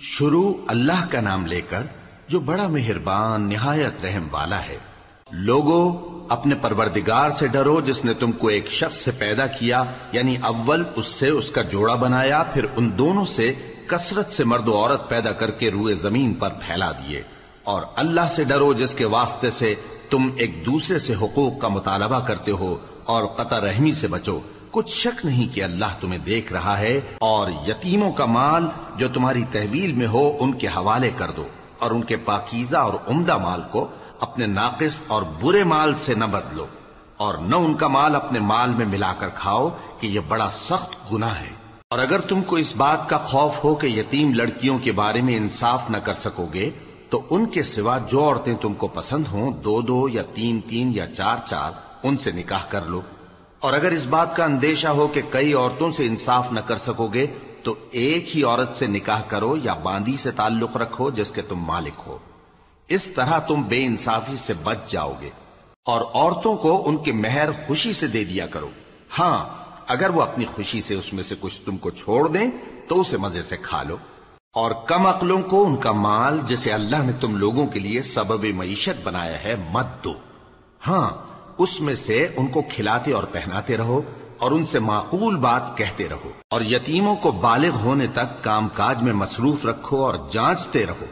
शुरू अल्लाह का नाम लेकर जो बड़ा मेहरबान, निहायत रहम वाला है। लोगो, अपने परवरदिगार से डरो जिसने तुमको एक शख्स से पैदा किया, यानी अव्वल उससे उसका जोड़ा बनाया, फिर उन दोनों से कसरत से मर्द औरत पैदा करके रुए ज़मीन पर फैला दिए। और अल्लाह से डरो जिसके वास्ते से तुम एक दूसरे से हकूक का मुतालबा करते हो, और कतर रहमी से बचो। कुछ शक नहीं कि अल्लाह तुम्हें देख रहा है और यतीमों का माल जो तुम्हारी तहवील में हो उनके हवाले कर दो और उनके पाकिजा और उम्दा माल को अपने नाकिस और बुरे माल से न बदलो और न उनका माल अपने माल में मिलाकर खाओ कि यह बड़ा सख्त गुना है। और अगर तुमको इस बात का खौफ हो कि यतीम लड़कियों के बारे में इंसाफ न कर सकोगे तो उनके सिवा जो औरतें तुमको पसंद हों, दो दो या तीन तीन या चार चार, उनसे निकाह कर लो। और अगर इस बात का अंदेशा हो कि कई औरतों से इंसाफ न कर सकोगे तो एक ही औरत से निकाह करो या बांदी से ताल्लुक रखो जिसके तुम मालिक हो। इस तरह तुम बेइंसाफी से बच जाओगे और औरतों को उनके मेहर खुशी से दे दिया करो। हाँ, अगर वो अपनी खुशी से उसमें से कुछ तुमको छोड़ दें तो उसे मज़े से खा लो। और कम अकलों को उनका माल जिसे अल्लाह ने तुम लोगों के लिए सबब मीशत बनाया है, मत दो। हाँ उसमें से उनको खिलाते और पहनाते रहो और उनसे माकूल बात कहते रहो और यतीमों को बालिग होने तक कामकाज में मसरूफ रखो और जांचते रहो।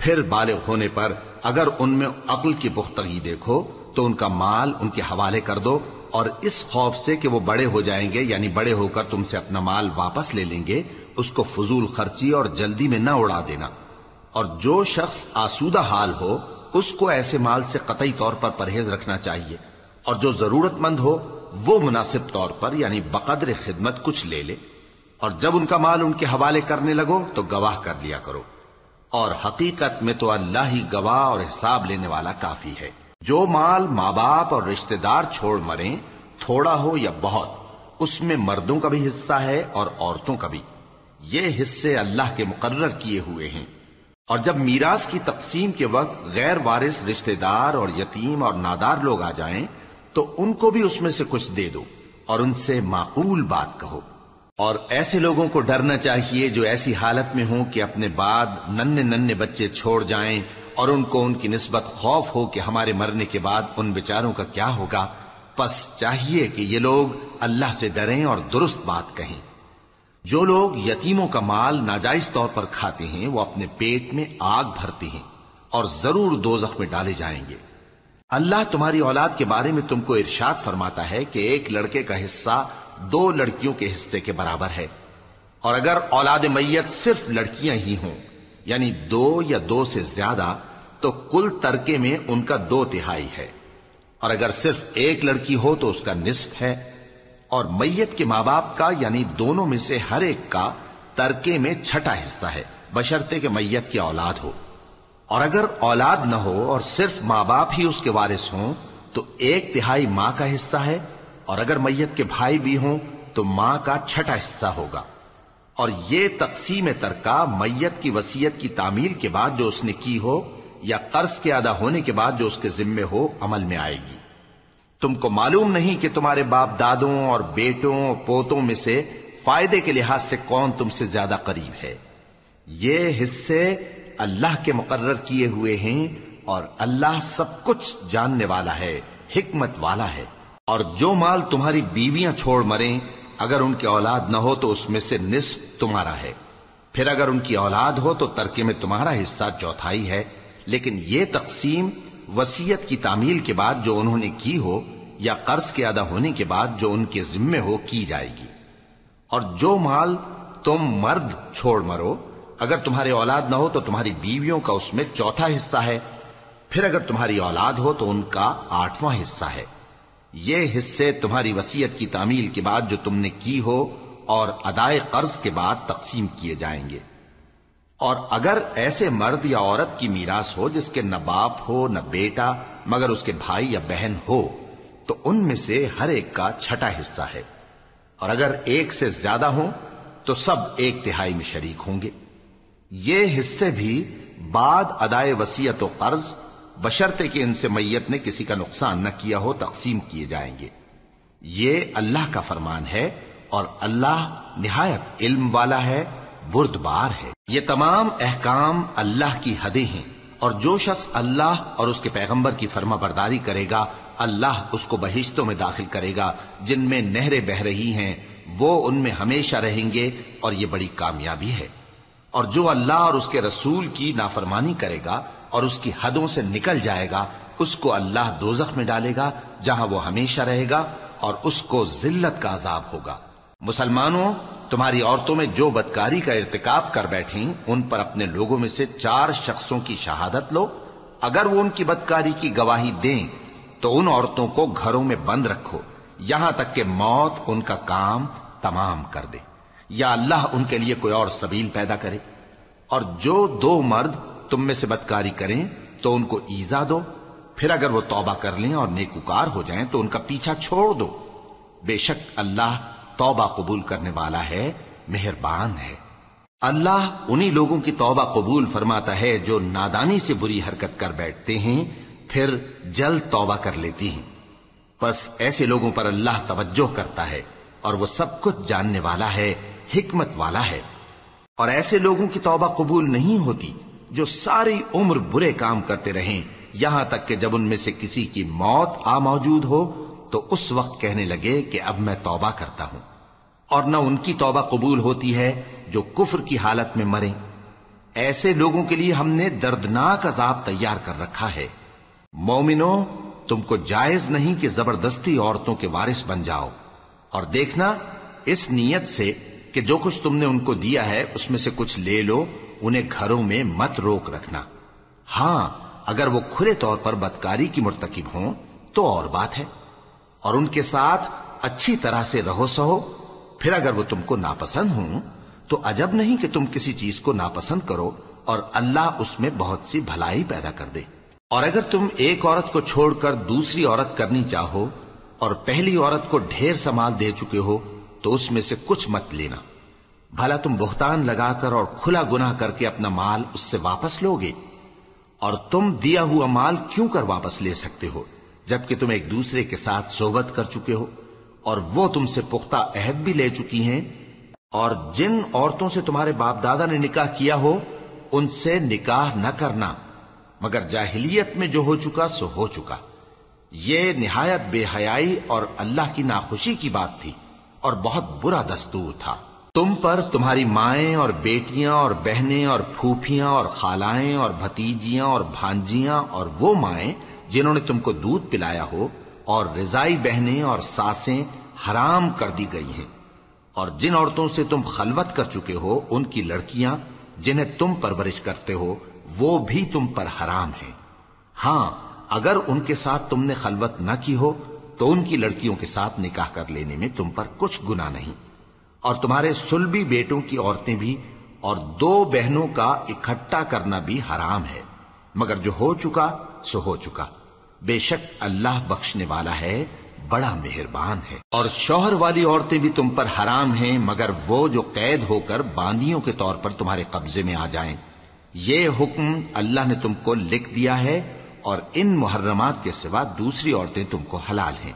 फिर बालिग होने पर अगर उनमें अक्ल की पुख्तगी देखो तो उनका माल उनके हवाले कर दो और इस खौफ से कि वो बड़े हो जाएँगे, यानी बड़े होकर तुमसे अपना माल वापस ले लेंगे, उसको फजूल खर्ची और जल्दी में न उड़ा देना। और जो शख्स आसूदा हाल हो, उसको ऐसे माल से कतई तौर पर परहेज रखना चाहिए। और जो जरूरतमंद हो, वो मुनासिब तौर पर, यानी बकदर खिदमत कुछ ले ले। और जब उनका माल उनके हवाले करने लगो तो गवाह कर लिया करो। और हकीकत में तो अल्लाह ही गवाह और हिसाब लेने वाला काफ़ी है। जो माल माँ बाप और रिश्तेदार छोड़ मरे, थोड़ा हो या बहुत, उसमें मर्दों का भी हिस्सा है और औरतों का भी। ये हिस्से अल्लाह के मुकर्र किए हुए हैं। और जब मीरास की तकसीम के वक्त गैर वारिस रिश्तेदार और यतीम और नादार लोग आ जाएँ तो उनको भी उसमें से कुछ दे दो और उनसे माकूल बात कहो। और ऐसे लोगों को डरना चाहिए जो ऐसी हालत में हो कि अपने बाद नन्ने नन्ने बच्चे छोड़ जाएँ और उनको उनकी नस्बत खौफ हो कि हमारे मरने के बाद उन बेचारों का क्या होगा। बस चाहिए कि ये लोग अल्लाह से डरें और दुरुस्त बात कहें। जो लोग यतीमों का माल नाजायज तौर पर खाते हैं, वो अपने पेट में आग भरते हैं और ज़रूर दो में डाले जाएँगे। अल्लाह तुम्हारी औलाद के बारे में तुमको इरशाद फरमाता है कि एक लड़के का हिस्सा दो लड़कियों के हिस्से के बराबर है। और अगर औलाद मैयत सिर्फ़ लड़कियाँ ही हों, यानी दो या दो से ज़्यादा तो कुल तरके में उनका दो तिहाई है। और अगर सिर्फ़ एक लड़की हो तो उसका निस्फ है। और मैयत के माँ बाप का, यानी दोनों में से हर एक का, तरके में छठा हिस्सा है, बशर्ते के मैयत की औलाद हो। और अगर औलाद न हो और सिर्फ़ माँ बाप ही उसके वारिस हों तो एक तिहाई माँ का हिस्सा है, और अगर मैयत के भाई भी हों तो माँ का छठा हिस्सा होगा। और ये तकसीम तरका मैयत की वसीयत की तामील के बाद जो उसने की हो, या कर्ज के अदा होने के बाद जो उसके जिम्मे हो, अमल में आएगी। तुमको मालूम नहीं कि तुम्हारे बाप दादों और बेटों पोतों में से फ़ायदे के लिहाज से कौन तुमसे ज़्यादा करीब है। ये हिस्से अल्लाह के मुकर्र किए हुए हैं और अल्लाह सब कुछ जानने वाला है, हिकमत वाला है। और जो माल तुम्हारी बीवियाँ छोड़ मरे, अगर उनकी औलाद न हो तो उसमें से निस्फ तुम्हारा है। फिर अगर उनकी औलाद हो तो तरके में तुम्हारा हिस्सा चौथाई है। लेकिन यह तकसीम वसीयत की तामील के बाद जो उन्होंने की हो, या कर्ज के अदा होने के बाद जो उनके जिम्मे हो, की जाएगी। और जो माल तुम मर्द छोड़ मरो अगर तुम्हारी औलाद ना हो तो तुम्हारी बीवियों का उसमें चौथा हिस्सा है। फिर अगर तुम्हारी औलाद हो तो उनका आठवां हिस्सा है। ये हिस्से तुम्हारी वसीयत की तामील के बाद जो तुमने की हो और अदाए कर्ज के बाद तकसीम किए जाएँगे। और अगर ऐसे मर्द या औरत की मीरास हो जिसके न बाप हो, न बेटा, मगर उसके भाई या बहन हो तो उनमें से हर एक का छठा हिस्सा है। और अगर एक से ज़्यादा हो तो सब एक तिहाई में शरीक होंगे। ये हिस्से भी बाद अदाए वसीयत और कर्ज, बशर्ते कि इनसे मैयत ने किसी का नुकसान न किया हो, तकसीम किए जाएँगे। ये अल्लाह का फरमान है और अल्लाह निहायत इल्म वाला है, बुरदबार है। ये तमाम अहकाम अल्लाह की हदें हैं और जो शख्स अल्लाह और उसके पैगंबर की फर्मा बरदारी करेगा, अल्लाह उसको बहिश्तों में दाखिल करेगा। जिनमें नहरें बह रही हैं, वो उनमें हमेशा रहेंगे और ये बड़ी कामयाबी है। और जो अल्लाह और उसके रसूल की नाफरमानी करेगा और उसकी हदों से निकल जाएगा, उसको अल्लाह दोजख में डालेगा, जहाँ वो हमेशा रहेगा और उसको जिल्लत का अजाब होगा। मुसलमानों, तुम्हारी औरतों में जो बदकारी का इर्तिकाब कर बैठी, उन पर अपने लोगों में से चार शख्सों की शहादत लो। अगर वो उनकी बदकारी की गवाही दें तो उन औरतों को घरों में बंद रखो। यहाँ तक कि मौत उनका काम तमाम कर दे। या अल्लाह उनके लिए कोई और सबील पैदा करे? और जो दो मर्द तुम में से बदकारी करें तो उनको ईजा दो। फिर अगर वो तौबा कर लें और नेकुकार हो जाएँ तो उनका पीछा छोड़ दो। बेशक अल्लाह तौबा कबूल करने वाला है, मेहरबान है। अल्लाह उन्हीं लोगों की तौबा कबूल फरमाता है, जो नादानी से बुरी हरकत कर बैठते हैं, फिर जल्द तौबा कर लेती हैं। बस ऐसे लोगों पर अल्लाह तवज्जो करता है, और वो सब कुछ जानने वाला है हिकमत वाला है। और ऐसे लोगों की तौबा कबूल नहीं होती जो सारी उम्र बुरे काम करते रहें। यहाँ तक कि जब उनमें से किसी की मौत आ मौजूद हो तो उस वक्त कहने लगे कि अब मैं तौबा करता हूँ। और न उनकी तौबा कबूल होती है जो कुफर की हालत में मरे। ऐसे लोगों के लिए हमने दर्दनाक अजाब तैयार कर रखा है। मोमिनो, तुमको जायज़ नहीं कि ज़बरदस्ती औरतों के वारिस बन जाओ। और देखना, इस नीयत से कि जो कुछ तुमने उनको दिया है, उसमें से कुछ ले लो, उन्हें घरों में मत रोक रखना। हाँ, अगर वो खुले तौर पर बदकारी की मुर्तकिब हों तो और बात है। और उनके साथ अच्छी तरह से रहो सहो, फिर अगर वो तुमको नापसंद हो तो अजब नहीं कि तुम किसी चीज़ को नापसंद करो और अल्लाह उसमें बहुत सी भलाई पैदा कर दे। और अगर तुम एक औरत को छोड़कर दूसरी औरत करनी चाहो और पहली औरत को ढेर संभाल दे चुके हो तो उसमें से कुछ मत लेना। भला तुम बुहतान लगाकर और खुला गुनाह करके अपना माल उससे वापस लोगे? और तुम दिया हुआ माल क्यों कर वापस ले सकते हो, जबकि तुम एक दूसरे के साथ सोबत कर चुके हो? और वो तुमसे पुख्ता अहद भी ले चुकी हैं, और जिन औरतों से तुम्हारे बाप दादा ने निकाह किया हो, उनसे निकाह न करना। मगर जाहिलियत में जो हो चुका, सो हो चुका। ये निहायत बेहयाई और अल्लाह की नाखुशी की बात थी। और बहुत बुरा दस्तूर था। तुम पर तुम्हारी माएँ और बेटियाँ और बहनें और फूफियाँ और खालाएँ और भतीजियाँ और भांजियाँ और वो माएँ जिन्होंने तुमको दूध पिलाया हो और रिजाई बहनें और सासें हराम कर दी गई हैं। और जिन औरतों से तुम खलवत कर चुके हो, उनकी लड़कियाँ जिन्हें तुम परवरिश करते हो, वो भी तुम पर हराम है। हाँ, अगर उनके साथ तुमने खलवत न की हो तो उनकी लड़कियों के साथ निकाह कर लेने में तुम पर कुछ गुना नहीं। और तुम्हारे सुलभी बेटों की औरतें भी और दो बहनों का इकट्ठा करना भी हराम है। मगर जो हो चुका, सो हो चुका। बेशक अल्लाह बख्शने वाला है, बड़ा मेहरबान है। और शौहर वाली औरतें भी तुम पर हराम हैं, मगर वो जो कैद होकर बांदियों के तौर पर तुम्हारे कब्जे में आ जाएँ, ये हुक्म अल्लाह ने तुमको लिख दिया है और इन मुहर्रमात के सिवा दूसरी औरतें तुमको हलाल हैं।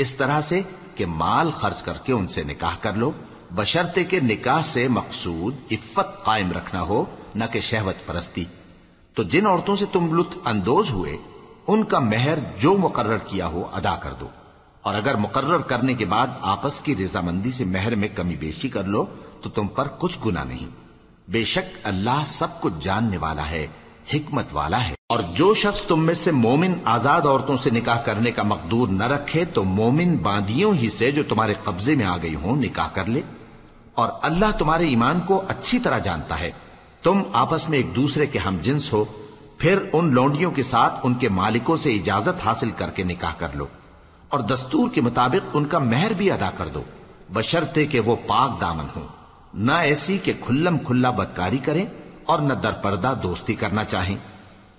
इस तरह से कि माल खर्च करके उनसे निकाह कर लो। बशर्ते के निकाह से मकसूद इफ्फत कायम रखना हो, न कि शहवत परस्ती तो जिन औरतों से तुम लुत्फ अंदोज हुए, उनका मेहर जो मुकर्र किया हो अदा कर दो। और अगर मुकर्र करने के बाद आपस की रजामंदी से मेहर में कमी बेशी कर लो तो तुम पर कुछ गुना नहीं। बेशक अल्लाह सब कुछ जानने वाला है हिकमत वाला है। और जो शख्स तुम में से मोमिन आज़ाद औरतों से निकाह करने का मकदूर न रखे तो मोमिन बांदियों ही से जो तुम्हारे कब्जे में आ गई हो, निकाह कर ले। और अल्लाह तुम्हारे ईमान को अच्छी तरह जानता है। तुम आपस में एक दूसरे के हम जिन्स हो, फिर उन लौंडियों के साथ उनके मालिकों से इजाज़त हासिल करके निकाह कर लो। और दस्तूर के मुताबिक उनका मेहर भी अदा कर दो। बशर्ते कि वो पाक दामन हो। न ऐसी कि खुल्लम खुल्ला बदकारी करें और न दरपर्दा दोस्ती करना चाहें।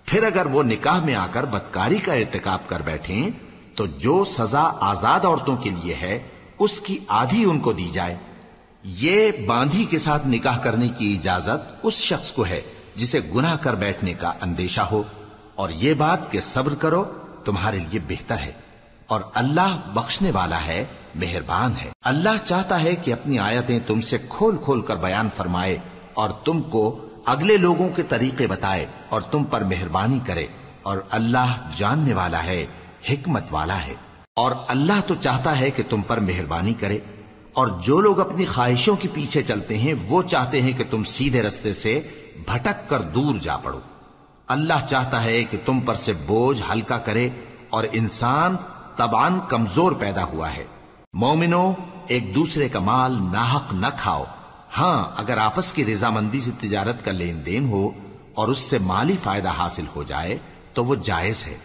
फिर अगर वो निकाह में आकर बदकारी का इरतकाब कर बैठे तो जो सजा आज़ाद औरतों के लिए है, उसकी आधी उनको दी जाए। ये बांधी के साथ निकाह करने की इजाज़त उस शख्स को है, जिसे गुनाह कर बैठने का अंदेशा हो। और ये बात कि सब्र करो, तुम्हारे लिए बेहतर है। और अल्लाह बख्शने वाला है, मेहरबान है। अल्लाह चाहता है कि अपनी आयतें तुमसे खोल खोल कर बयान फरमाए, और तुमको अगले लोगों के तरीके बताए और तुम पर मेहरबानी करे और अल्लाह जानने वाला है, हिकमत वाला है। और अल्लाह तो चाहता है कि तुम पर मेहरबानी करे और जो लोग अपनी ख्वाहिशों के पीछे चलते हैं, वो चाहते हैं कि तुम सीधे रस्ते से भटक कर दूर जा पड़ो। अल्लाह चाहता है कि तुम पर से बोझ हल्का करे और इंसान तबान कमज़ोर पैदा हुआ है। मोमिनो, एक दूसरे का माल नाहक न खाओ। हाँ, अगर आपस की रजामंदी से तिजारत का लेन देन हो और उससे माली फ़ायदा हासिल हो जाए तो वो जायज़ है।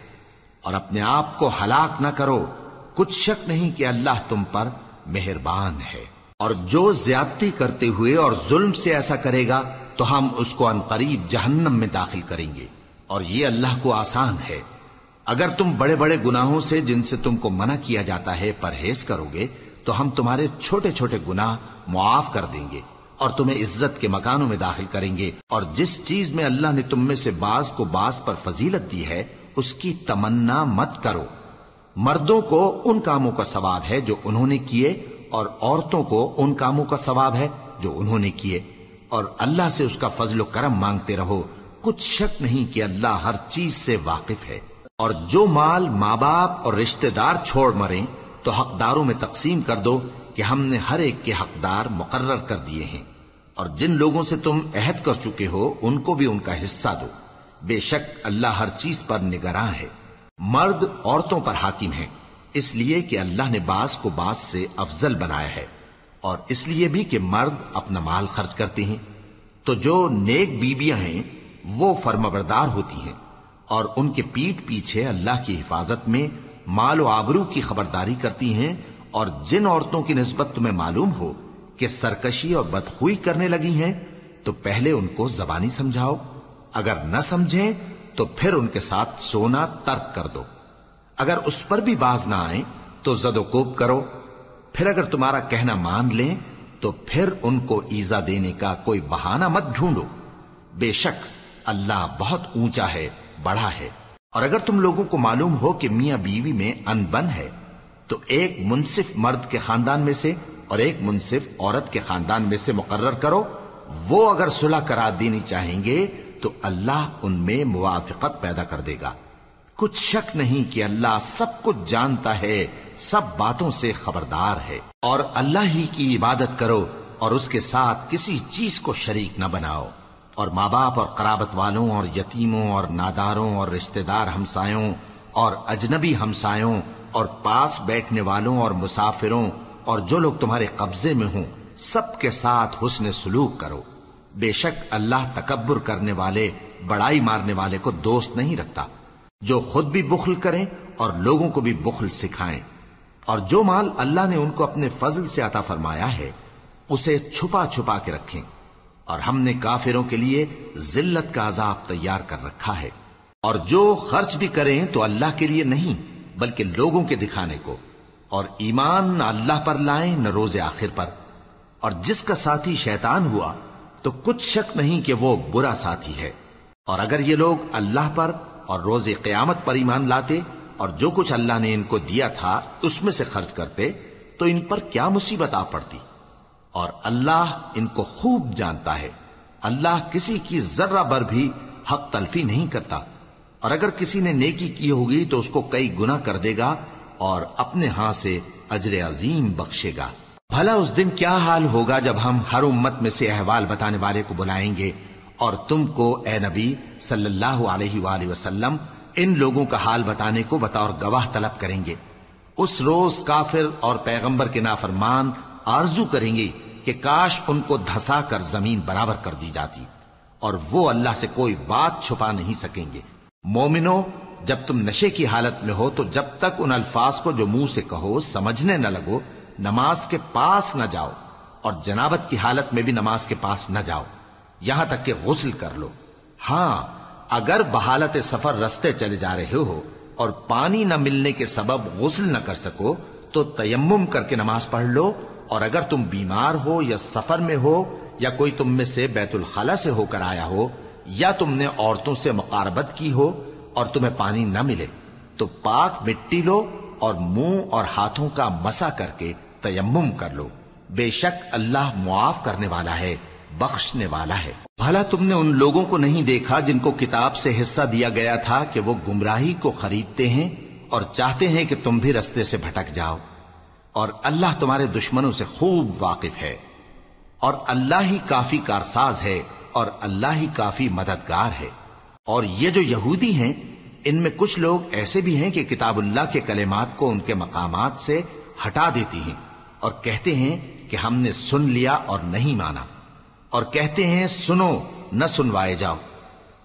और अपने आप को हलाक न करो। कुछ शक नहीं कि अल्लाह तुम पर मेहरबान है। और जो ज्यादती करते हुए और जुल्म से ऐसा करेगा तो हम उसको अनकरीब जहन्नम में दाखिल करेंगे। और ये अल्लाह को आसान है। अगर तुम बड़े बड़े गुनाहों से, जिनसे तुमको मना किया जाता है, परहेज करोगे तो हम तुम्हारे छोटे छोटे गुनाह मुआफ कर देंगे। और तुम्हें इज़्ज़त के मकानों में दाखिल करेंगे। और जिस चीज़ में अल्लाह ने तुम में से बास को बास पर फजीलत दी है, उसकी तमन्ना मत करो। मर्दों को उन कामों का सवाब है जो उन्होंने किए, और औरतों को उन कामों का सवाब है जो उन्होंने किए। और अल्लाह से उसका फजल करम मांगते रहो। कुछ शक नहीं कि अल्लाह हर चीज़ से वाकिफ है। और जो माल माँ बाप और रिश्तेदार छोड़ मरे तो हकदारों में तकसीम कर दो कि हमने हर एक के हकदार मुकर्र कर दिए हैं। और जिन लोगों से तुम अहद कर चुके हो, उनको भी उनका हिस्सा दो। बेशक अल्लाह हर चीज़ पर निगरान है। मर्द औरतों पर हाकिम है। इसलिए कि अल्लाह ने बास को बास से अफजल बनाया है। और इसलिए भी कि मर्द अपना माल खर्च करते हैं। तो जो नेक बीबियाँ हैं, वो फर्मबरदार होती हैं। और उनके पीठ पीछे अल्लाह की हिफाजत में माल आबरू की खबरदारी करती हैं और जिन औरतों की नस्बत तुम्हें मालूम हो कि सरकशी और बदखुई करने लगी हैं तो पहले उनको जबानी समझाओ। अगर न समझें तो फिर उनके साथ सोना तर्क कर दो। अगर उस पर भी बाज ना आए तो जदोकोब करो। फिर अगर तुम्हारा कहना मान लें तो फिर उनको ईजा देने का कोई बहाना मत ढूंढो। बेशक अल्लाह बहुत ऊँचा है, बड़ा है। और अगर तुम लोगों को मालूम हो कि मियाँ बीवी में अनबन है तो एक मुनसिफ मर्द के खानदान में से और एक मुनसिफ औरत के खानदान में से मुकर्र करो। वो अगर सुलह करा देनी चाहेंगे तो अल्लाह उनमें मुआफिकत पैदा कर देगा। कुछ शक नहीं कि अल्लाह सब कुछ जानता है, सब बातों से खबरदार है। और अल्लाह ही की इबादत करो और उसके साथ किसी चीज़ को शरीक न बनाओ। और माँ बाप और कराबत वालों और यतीमों और नादारों और रिश्तेदार हमसायों और अजनबी हमसायों और पास बैठने वालों और मुसाफिरों और जो लोग तुम्हारे कब्जे में हों, सबके साथ हुस्न सलूक करो। बेशक अल्लाह तकबर करने वाले, बड़ाई मारने वाले को दोस्त नहीं रखता। जो खुद भी बुखल करें और लोगों को भी बुखल सिखाएँ। और जो माल अल्लाह ने उनको अपने फजल से अता फरमाया है, उसे छुपा छुपा के रखें। और हमने काफिरों के लिए जिल्लत का अजाब तैयार कर रखा है। और जो खर्च भी करें तो अल्लाह के लिए नहीं, बल्कि लोगों के दिखाने को। और ईमान न अल्लाह पर लाएँ, न रोज़े आखिर पर। और जिसका साथी शैतान हुआ तो कुछ शक नहीं कि वो बुरा साथी है। और अगर ये लोग अल्लाह पर और रोज़े क्यामत पर ईमान लाते, और जो कुछ अल्लाह ने इनको दिया था, उसमें से खर्च करते तो इन पर क्या मुसीबत आ पड़ती? और अल्लाह इनको खूब जानता है। अल्लाह किसी की जर्रा बर भी हक तलफी नहीं करता। और अगर किसी ने नेकी की होगी तो उसको कई गुना कर देगा और अपने हाथ से अजर अजीम बख्शेगा। भला उस दिन क्या हाल होगा जब हम हर उम्मत में से अहवाल बताने वाले को बुलाएँगे और तुमको, ए नबी सल्लल्लाहु अलैहि वसल्लम, इन लोगों का हाल बताने को बतौर गवाह तलब करेंगे। उस रोज काफिर और पैगंबर के नाफरमान आरज़ू करेंगे कि काश उनको धसा कर ज़मीन बराबर कर दी जाती और वो अल्लाह से कोई बात छुपा नहीं सकेंगे। मोमिनो, जब तुम नशे की हालत में हो तो जब तक उन अल्फाज को जो मुँह से कहो, समझने न लगो, नमाज़ के पास न जाओ और जनाबत की हालत में भी नमाज़ के पास न जाओ। यहाँ तक कि गुसल कर लो। हाँ, अगर बहालत सफ़र रस्ते चले जा रहे हो और पानी न मिलने के सबब गुसल न कर सको तो तयम करके नमाज़ पढ़ लो और अगर तुम बीमार हो या सफ़र में हो या कोई तुम में से बैतुल खला से होकर आया हो या तुमने औरतों से मुकारबत की हो और तुम्हें पानी न मिले तो पाक मिट्टी लो और मुँह और हाथों का मसा करके तयम्मुम कर लो। बेशक अल्लाह मुआफ करने वाला है, बख्शने वाला है। भला तुमने उन लोगों को नहीं देखा जिनको किताब से हिस्सा दिया गया था कि वो गुमराही को खरीदते हैं और चाहते हैं कि तुम भी रस्ते से भटक जाओ। और अल्लाह तुम्हारे दुश्मनों से खूब वाकिफ है। और अल्लाह ही काफ़ी कारसाज है और अल्लाह ही काफ़ी मददगार है। और ये जो यहूदी हैं, इनमें कुछ लोग ऐसे भी हैं कि किताबुल्लाह के कलेमात को उनके मकामात से हटा देती हैं और कहते हैं कि हमने सुन लिया और नहीं माना। और कहते हैं, सुनो, न सुनवाए जाओ।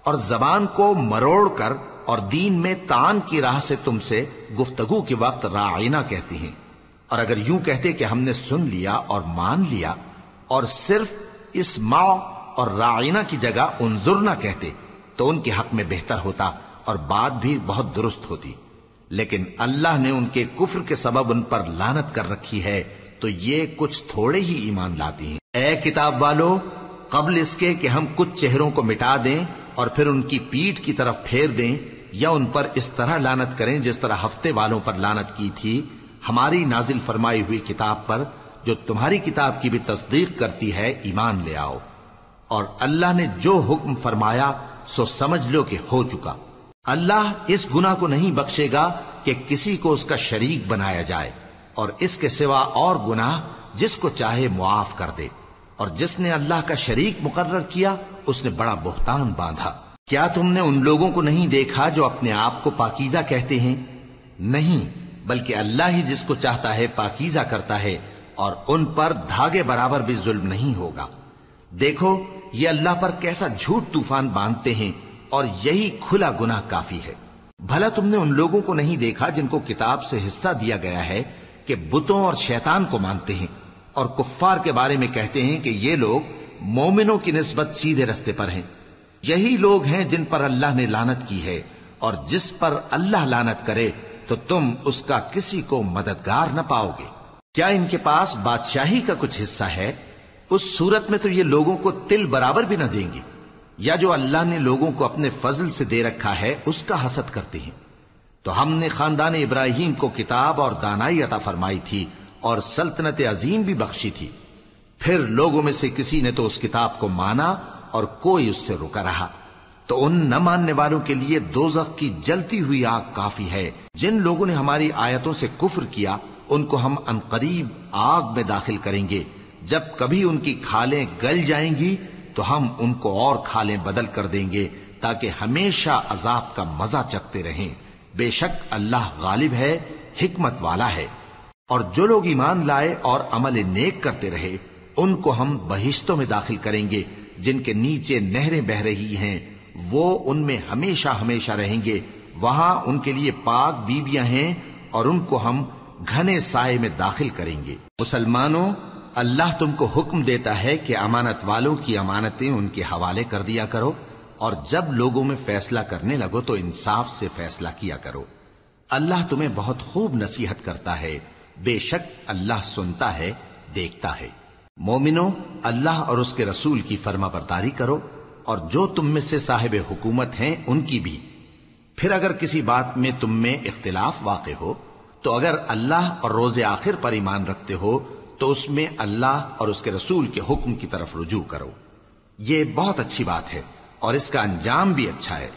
और जबान को मरोड़ कर और दीन में तान की राह से तुमसे गुफ्तगु के वक्त राइना कहती हैं। और अगर यूँ कहते कि हमने सुन लिया और मान लिया और सिर्फ़ इस माँ और राइना की जगह उनजुर ना कहते तो उनके हक में बेहतर होता और बात भी बहुत दुरुस्त होती। लेकिन अल्लाह ने उनके कुफ्र के सबब उन पर लानत कर रखी है तो ये कुछ थोड़े ही ईमान लाती हैं। ए किताब वालों, कबल इसके कि हम कुछ चेहरों को मिटा दें और फिर उनकी पीठ की तरफ़ फेर दें या उन पर इस तरह लानत करें जिस तरह हफ़्ते वालों पर लानत की थी हमारी नाजिल फरमाई हुई किताब पर, जो तुम्हारी किताब की भी तस्दीक करती है, ईमान ले आओ। और अल्लाह ने जो हुक्म फरमाया, सो समझ लो कि हो चुका। अल्लाह इस गुना को नहीं बख्शेगा कि किसी को उसका शरीक बनाया जाए, और इसके सिवा और गुनाह जिसको चाहे मुआफ कर दे। और जिसने अल्लाह का शरीक मुकर्र किया, उसने बड़ा बोहतान बांधा। क्या तुमने उन लोगों को नहीं देखा, जो अपने आप को पाकीजा कहते हैं? नहीं। बल्कि अल्लाह ही जिसको चाहता है, पाकीजा करता है, और उन पर धागे बराबर भी जुल्म नहीं होगा। देखो, ये अल्लाह पर कैसा झूठ तूफ़ान बांधते हैं, और यही खुला गुनाह काफ़ी है। भला तुमने उन लोगों को नहीं देखा जिनको किताब से हिस्सा दिया गया है कि बुतों और शैतान को मानते हैं, और कुफ्फार के बारे में कहते हैं कि ये लोग मोमिनों की नस्बत सीधे रस्ते पर हैं। यही लोग हैं जिन पर अल्लाह ने लानत की है, और जिस पर अल्लाह लानत करे तो तुम उसका किसी को मददगार न पाओगे। क्या इनके पास बादशाही का कुछ हिस्सा है? उस सूरत में तो ये लोगों को तिल बराबर भी न देंगे। या जो अल्लाह ने लोगों को अपने फजल से दे रखा है, उसका हसद करते हैं। तो हमने खानदान इब्राहिम को किताब और दानाई अता फरमाई थी और सल्तनत अजीम भी बख्शी थी। फिर लोगों में से किसी ने तो उस किताब को माना और कोई उससे रुका रहा। तो उन न मानने वालों के लिए दो की जलती हुई आग काफ़ी है। जिन लोगों ने हमारी आयतों से कुफर किया, उनको हम अनकरीब आग में दाखिल करेंगे। जब कभी उनकी खालें गल जाएँगी तो हम उनको और खालें बदल कर देंगे, ताकि हमेशा अजाब का मज़ा चखते रहें। बेशक अल्लाह गालिब है, हिकमत वाला है। और जो लोग ईमान लाए और अमल नेक करते रहे, उनको हम बहिश्तों में दाखिल करेंगे, जिनके नीचे नहरें बह रही हैं। वो उनमें हमेशा हमेशा रहेंगे। वहाँ उनके लिए पाक बीबियाँ हैं और उनको हम घने साय में दाखिल करेंगे। मुसलमानों, अल्लाह तुमको हुक्म देता है कि अमानत वालों की अमानतें उनके हवाले कर दिया करो और जब लोगों में फैसला करने लगो तो इंसाफ से फैसला किया करो। अल्लाह तुम्हें बहुत खूब नसीहत करता है। बेशक अल्लाह सुनता है, देखता है। मोमिनो, अल्लाह और उसके रसूल की फर्मा बरदारी करो। और जो तुम में से साहिब हुकूमत हैं, उनकी भी। फिर अगर किसी बात में तुम में इख्तिलाफ वाक़ हो तो अगर अल्लाह और रोज आखिर पर ईमान रखते हो तो उसमें अल्लाह और उसके रसूल के हुक्म की तरफ़ रुजू करो। ये बहुत अच्छी बात है और इसका अंजाम भी अच्छा है।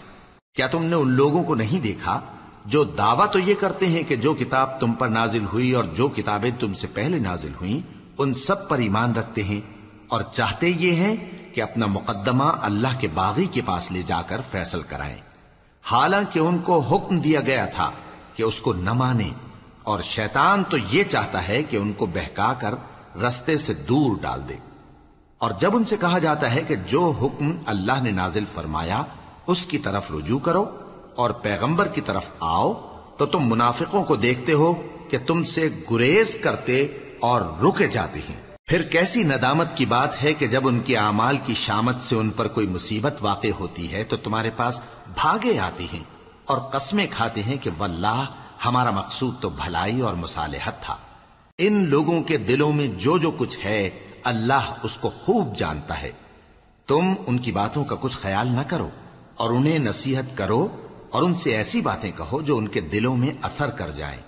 क्या तुमने उन लोगों को नहीं देखा, जो दावा तो ये करते हैं कि जो किताब तुम पर नाजिल हुई और जो किताबें तुमसे पहले नाजिल हुई, उन सब पर ईमान रखते हैं और चाहते ये हैं कि अपना मुकदमा अल्लाह के बागी के पास ले जाकर फैसल कराएँ। हालाँकि उनको हुक्म दिया गया था कि उसको न माने, और शैतान तो यह चाहता है कि उनको बहकाकर रस्ते से दूर डाल दे। और जब उनसे कहा जाता है कि जो हुक्म अल्लाह ने नाजिल फरमाया, उसकी तरफ़ रुजू करो और पैगंबर की तरफ़ आओ तो तुम मुनाफिकों को देखते हो कि तुमसे गुरेज करते और रुके जाते हैं। फिर कैसी नदामत की बात है कि जब उनके अमाल की शामत से उन पर कोई मुसीबत वाक़ होती है तो तुम्हारे पास भागे आते हैं और कस्में खाते हैं कि वल्लाह, हमारा मकसूद तो भलाई और मुसालहत था। इन लोगों के दिलों में जो जो कुछ है, अल्लाह उसको खूब जानता है। तुम उनकी बातों का कुछ ख्याल ना करो और उन्हें नसीहत करो और उनसे ऐसी बातें कहो जो उनके दिलों में असर कर जाए।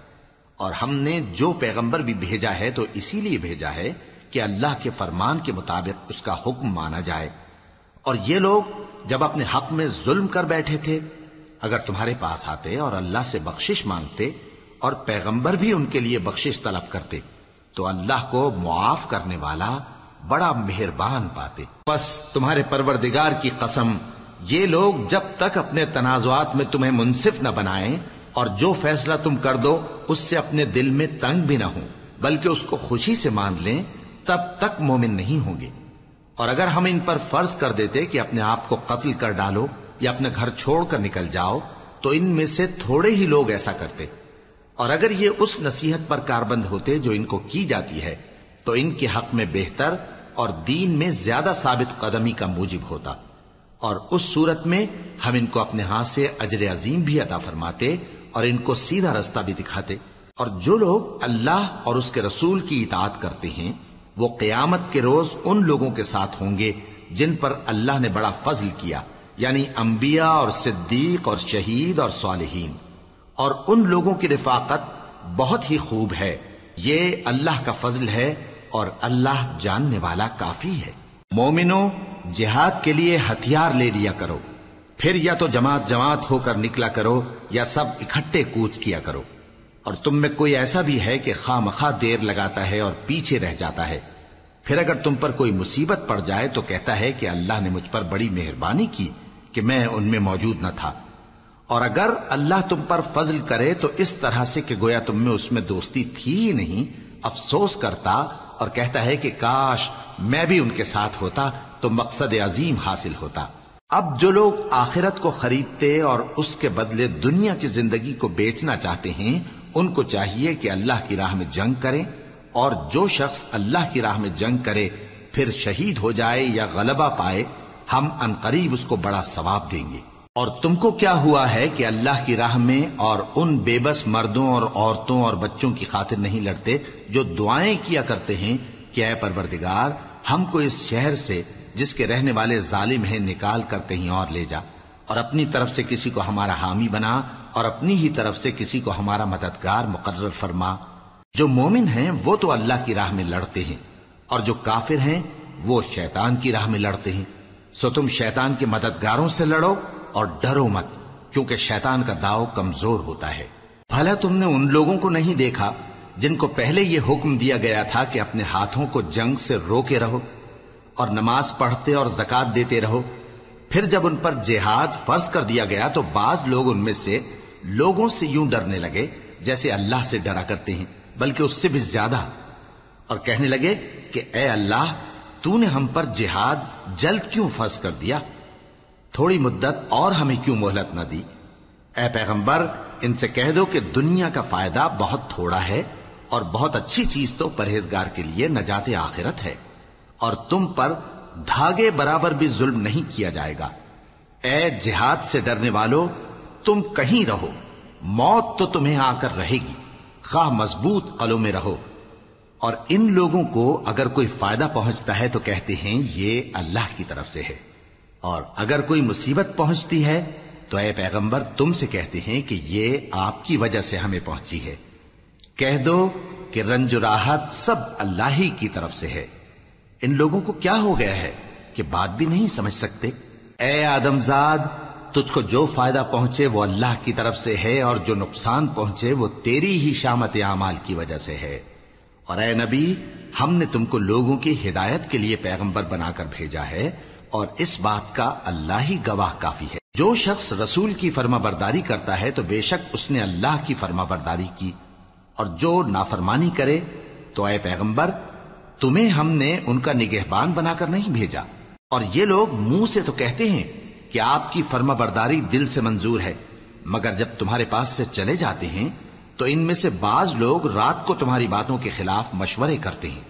और हमने जो पैगंबर भी भेजा है तो इसीलिए भेजा है कि अल्लाह के फरमान के मुताबिक उसका हुक्म माना जाए। और ये लोग जब अपने हक में जुल्म कर बैठे थे, अगर तुम्हारे पास आते और अल्लाह से बख्शिश मांगते और पैगंबर भी उनके लिए बख्शिश तलब करते तो अल्लाह को मुआफ करने वाला बड़ा मेहरबान पाते। बस तुम्हारे परवरदिगार की कसम, ये लोग जब तक अपने तनाजुआत में तुम्हें मुनसिफ न बनाएँ और जो फैसला तुम कर दो, उससे अपने दिल में तंग भी ना हो, बल्कि उसको खुशी से मान लें तब तक मोमिन नहीं होंगे। और अगर हम इन पर फ़र्ज़ कर देते कि अपने आप को कत्ल कर डालो या अपने घर छोड़कर निकल जाओ तो इनमें से थोड़े ही लोग ऐसा करते। और अगर ये उस नसीहत पर कारबंद होते जो इनको की जाती है तो इनके हक में बेहतर और दीन में ज़्यादा साबित कदमी का मूजिब होता। और उस सूरत में हम इनको अपने हाथ से अजर अजीम भी अदा फरमाते और इनको सीधा रास्ता भी दिखाते। और जो लोग अल्लाह और उसके रसूल की इतात करते हैं वो कयामत के रोज उन लोगों के साथ होंगे जिन पर अल्लाह ने बड़ा फजल किया, यानी अंबिया और सिद्दीक और शहीद और सालहीन। और उन लोगों की रिफाकत बहुत ही खूब है। ये अल्लाह का फजल है और अल्लाह जानने वाला काफ़ी है। मोमिनो, जिहाद के लिए हथियार ले लिया करो। फिर या तो जमात जमात होकर निकला करो या सब इकट्ठे कूच किया करो। और तुम में कोई ऐसा भी है कि खामखा देर लगाता है और पीछे रह जाता है। फिर अगर तुम पर कोई मुसीबत पड़ जाए तो कहता है कि अल्लाह ने मुझ पर बड़ी मेहरबानी की कि मैं उनमें मौजूद न था। और अगर अल्लाह तुम पर फजल करे तो इस तरह से कि गोया तुम में उसमें दोस्ती थी ही नहीं, अफसोस करता और कहता है कि काश मैं भी उनके साथ होता तो मकसद अजीम हासिल होता। अब जो लोग आखिरत को खरीदते और उसके बदले दुनिया की ज़िंदगी को बेचना चाहते हैं उनको चाहिए कि अल्लाह की राह में जंग करें और जो शख्स अल्लाह की राह में जंग करे, फिर शहीद हो जाए या गलबा पाए, हम अनकरीब उसको बड़ा सवाब देंगे। और तुमको क्या हुआ है कि अल्लाह की राह में और उन बेबस मर्दों और औरतों और बच्चों की खातिर नहीं लड़ते जो दुआएँ किया करते हैं कि अय परवरदिगार, हमको इस शहर से, जिसके रहने वाले जालिम हैं, निकाल कर कहीं और ले जा। और अपनी तरफ़ से किसी को हमारा हामी बना और अपनी ही तरफ़ से किसी को हमारा मददगार मुकर्र फरमा। जो मोमिन हैं, वो तो अल्लाह की राह में लड़ते हैं और जो काफिर हैं, वो शैतान की राह में लड़ते हैं। सो तुम शैतान के मददगारों से लड़ो और डरो मत, क्योंकि शैतान का दाव कमज़ोर होता है। भला तुमने उन लोगों को नहीं देखा, जिनको पहले यह हुक्म दिया गया था कि अपने हाथों को जंग से रोके रहो और नमाज़ पढ़ते और जक़ात देते रहो। फिर जब उन पर जिहाद फ़र्ज़ कर दिया गया तो बाज लोग उनमें से लोगों से यूँ डरने लगे, जैसे अल्लाह से डरा करते हैं, बल्कि उससे भी ज़्यादा। और कहने लगे कि, ए अल्लाह, तूने हम पर जिहाद जल्द क्यों फ़र्ज़ कर दिया? थोड़ी मुद्दत और हमें क्यों मोहलत न दी? ए पैगंबर, इनसे कह दो कि दुनिया का फ़ायदा बहुत थोड़ा है, और बहुत अच्छी चीज़ तो परहेजगार के लिए नजात आखिरत है, और तुम पर धागे बराबर भी जुल्म नहीं किया जाएगा। ए जिहाद से डरने वालों, तुम कहीं रहो। मौत तो तुम्हें आकर रहेगी। खा मज़बूत कलों में रहो। और इन लोगों को अगर कोई फ़ायदा पहुँचता है तो कहते हैं, ये अल्लाह की तरफ़ से है। और अगर कोई मुसीबत पहुँचती है तो ए पैगंबर, तुमसे कहते हैं कि ये आपकी वजह से हमें पहुँची है। कह दो कि रंज राहत सब अल्लाह ही की तरफ़ से है। इन लोगों को क्या हो गया है कि बात भी नहीं समझ सकते? ए आदमजाद, तुझको जो फ़ायदा पहुँचे वो अल्लाह की तरफ़ से है और जो नुकसान पहुँचे वो तेरी ही शामत आमाल की वजह से है। और ए नबी, हमने तुमको लोगों की हिदायत के लिए पैगंबर बनाकर भेजा है और इस बात का अल्लाह ही गवाह काफ़ी है। जो शख्स रसूल की फर्मा बरदारी करता है तो बेशक उसने अल्लाह की फर्मा बरदारी की। और जो नाफरमानी करे तो अय पैगंबर तुम्हें हमने उनका निगहबान बनाकर नहीं भेजा। और ये लोग मुँह से तो कहते हैं कि आपकी फर्मा बरदारी दिल से मंजूर है, मगर जब तुम्हारे पास से चले जाते हैं तो इनमें से बाज लोग रात को तुम्हारी बातों के खिलाफ मशवरे करते हैं।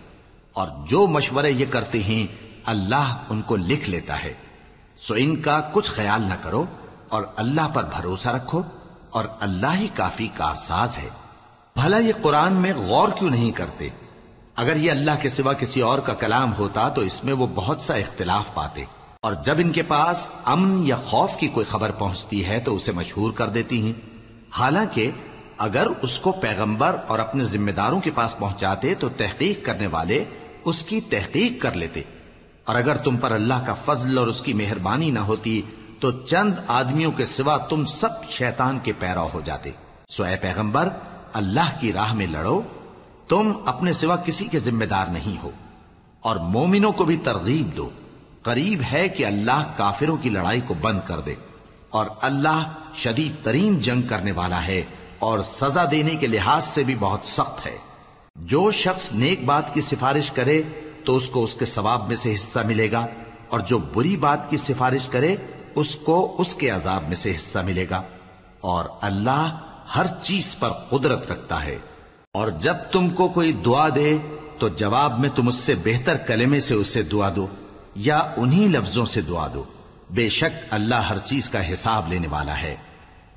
और जो मशवरे ये करते हैं, अल्लाह उनको लिख लेता है। सो इनका कुछ ख्याल न करो और अल्लाह पर भरोसा रखो, और अल्लाह ही काफ़ी कारसाज है। भला ये कुरान में गौर क्यों नहीं करते? अगर ये अल्लाह के सिवा किसी और का कलाम होता तो इसमें वो बहुत सा इख्तिलाफ पाते। और जब इनके पास अमन या खौफ की कोई खबर पहुँचती है तो उसे मशहूर कर देती हैं। हालाँकि, अगर उसको पैगंबर और अपने जिम्मेदारों के पास पहुंचाते तो तहकीक करने वाले उसकी तहकीक कर लेते। और अगर तुम पर अल्लाह का फजल और उसकी मेहरबानी ना होती तो चंद आदमियों के सिवा तुम सब शैतान के पैरा हो जाते। सो ए पैगंबर, अल्लाह की राह में लड़ो तुम अपने सिवा किसी के जिम्मेदार नहीं हो। और मोमिनों को भी तरगीब दो। करीब है कि अल्लाह काफिरों की लड़ाई को बंद कर दे। और अल्लाह शदीद तरीन जंग करने वाला है और सजा देने के लिहाज से भी बहुत सख्त है। जो शख्स नेक बात की सिफारिश करे तो उसको उसके सवाब में से हिस्सा मिलेगा। और जो बुरी बात की सिफारिश करे, उसको उसके अजाब में से हिस्सा मिलेगा। और अल्लाह हर चीज़ पर कुदरत रखता है। और जब तुमको कोई दुआ दे तो जवाब में तुम उससे बेहतर कलेमे से उसे दुआ दो, या उन्हीं लफ्जों से दुआ दो। बेशक अल्लाह हर चीज़ का हिसाब लेने वाला है।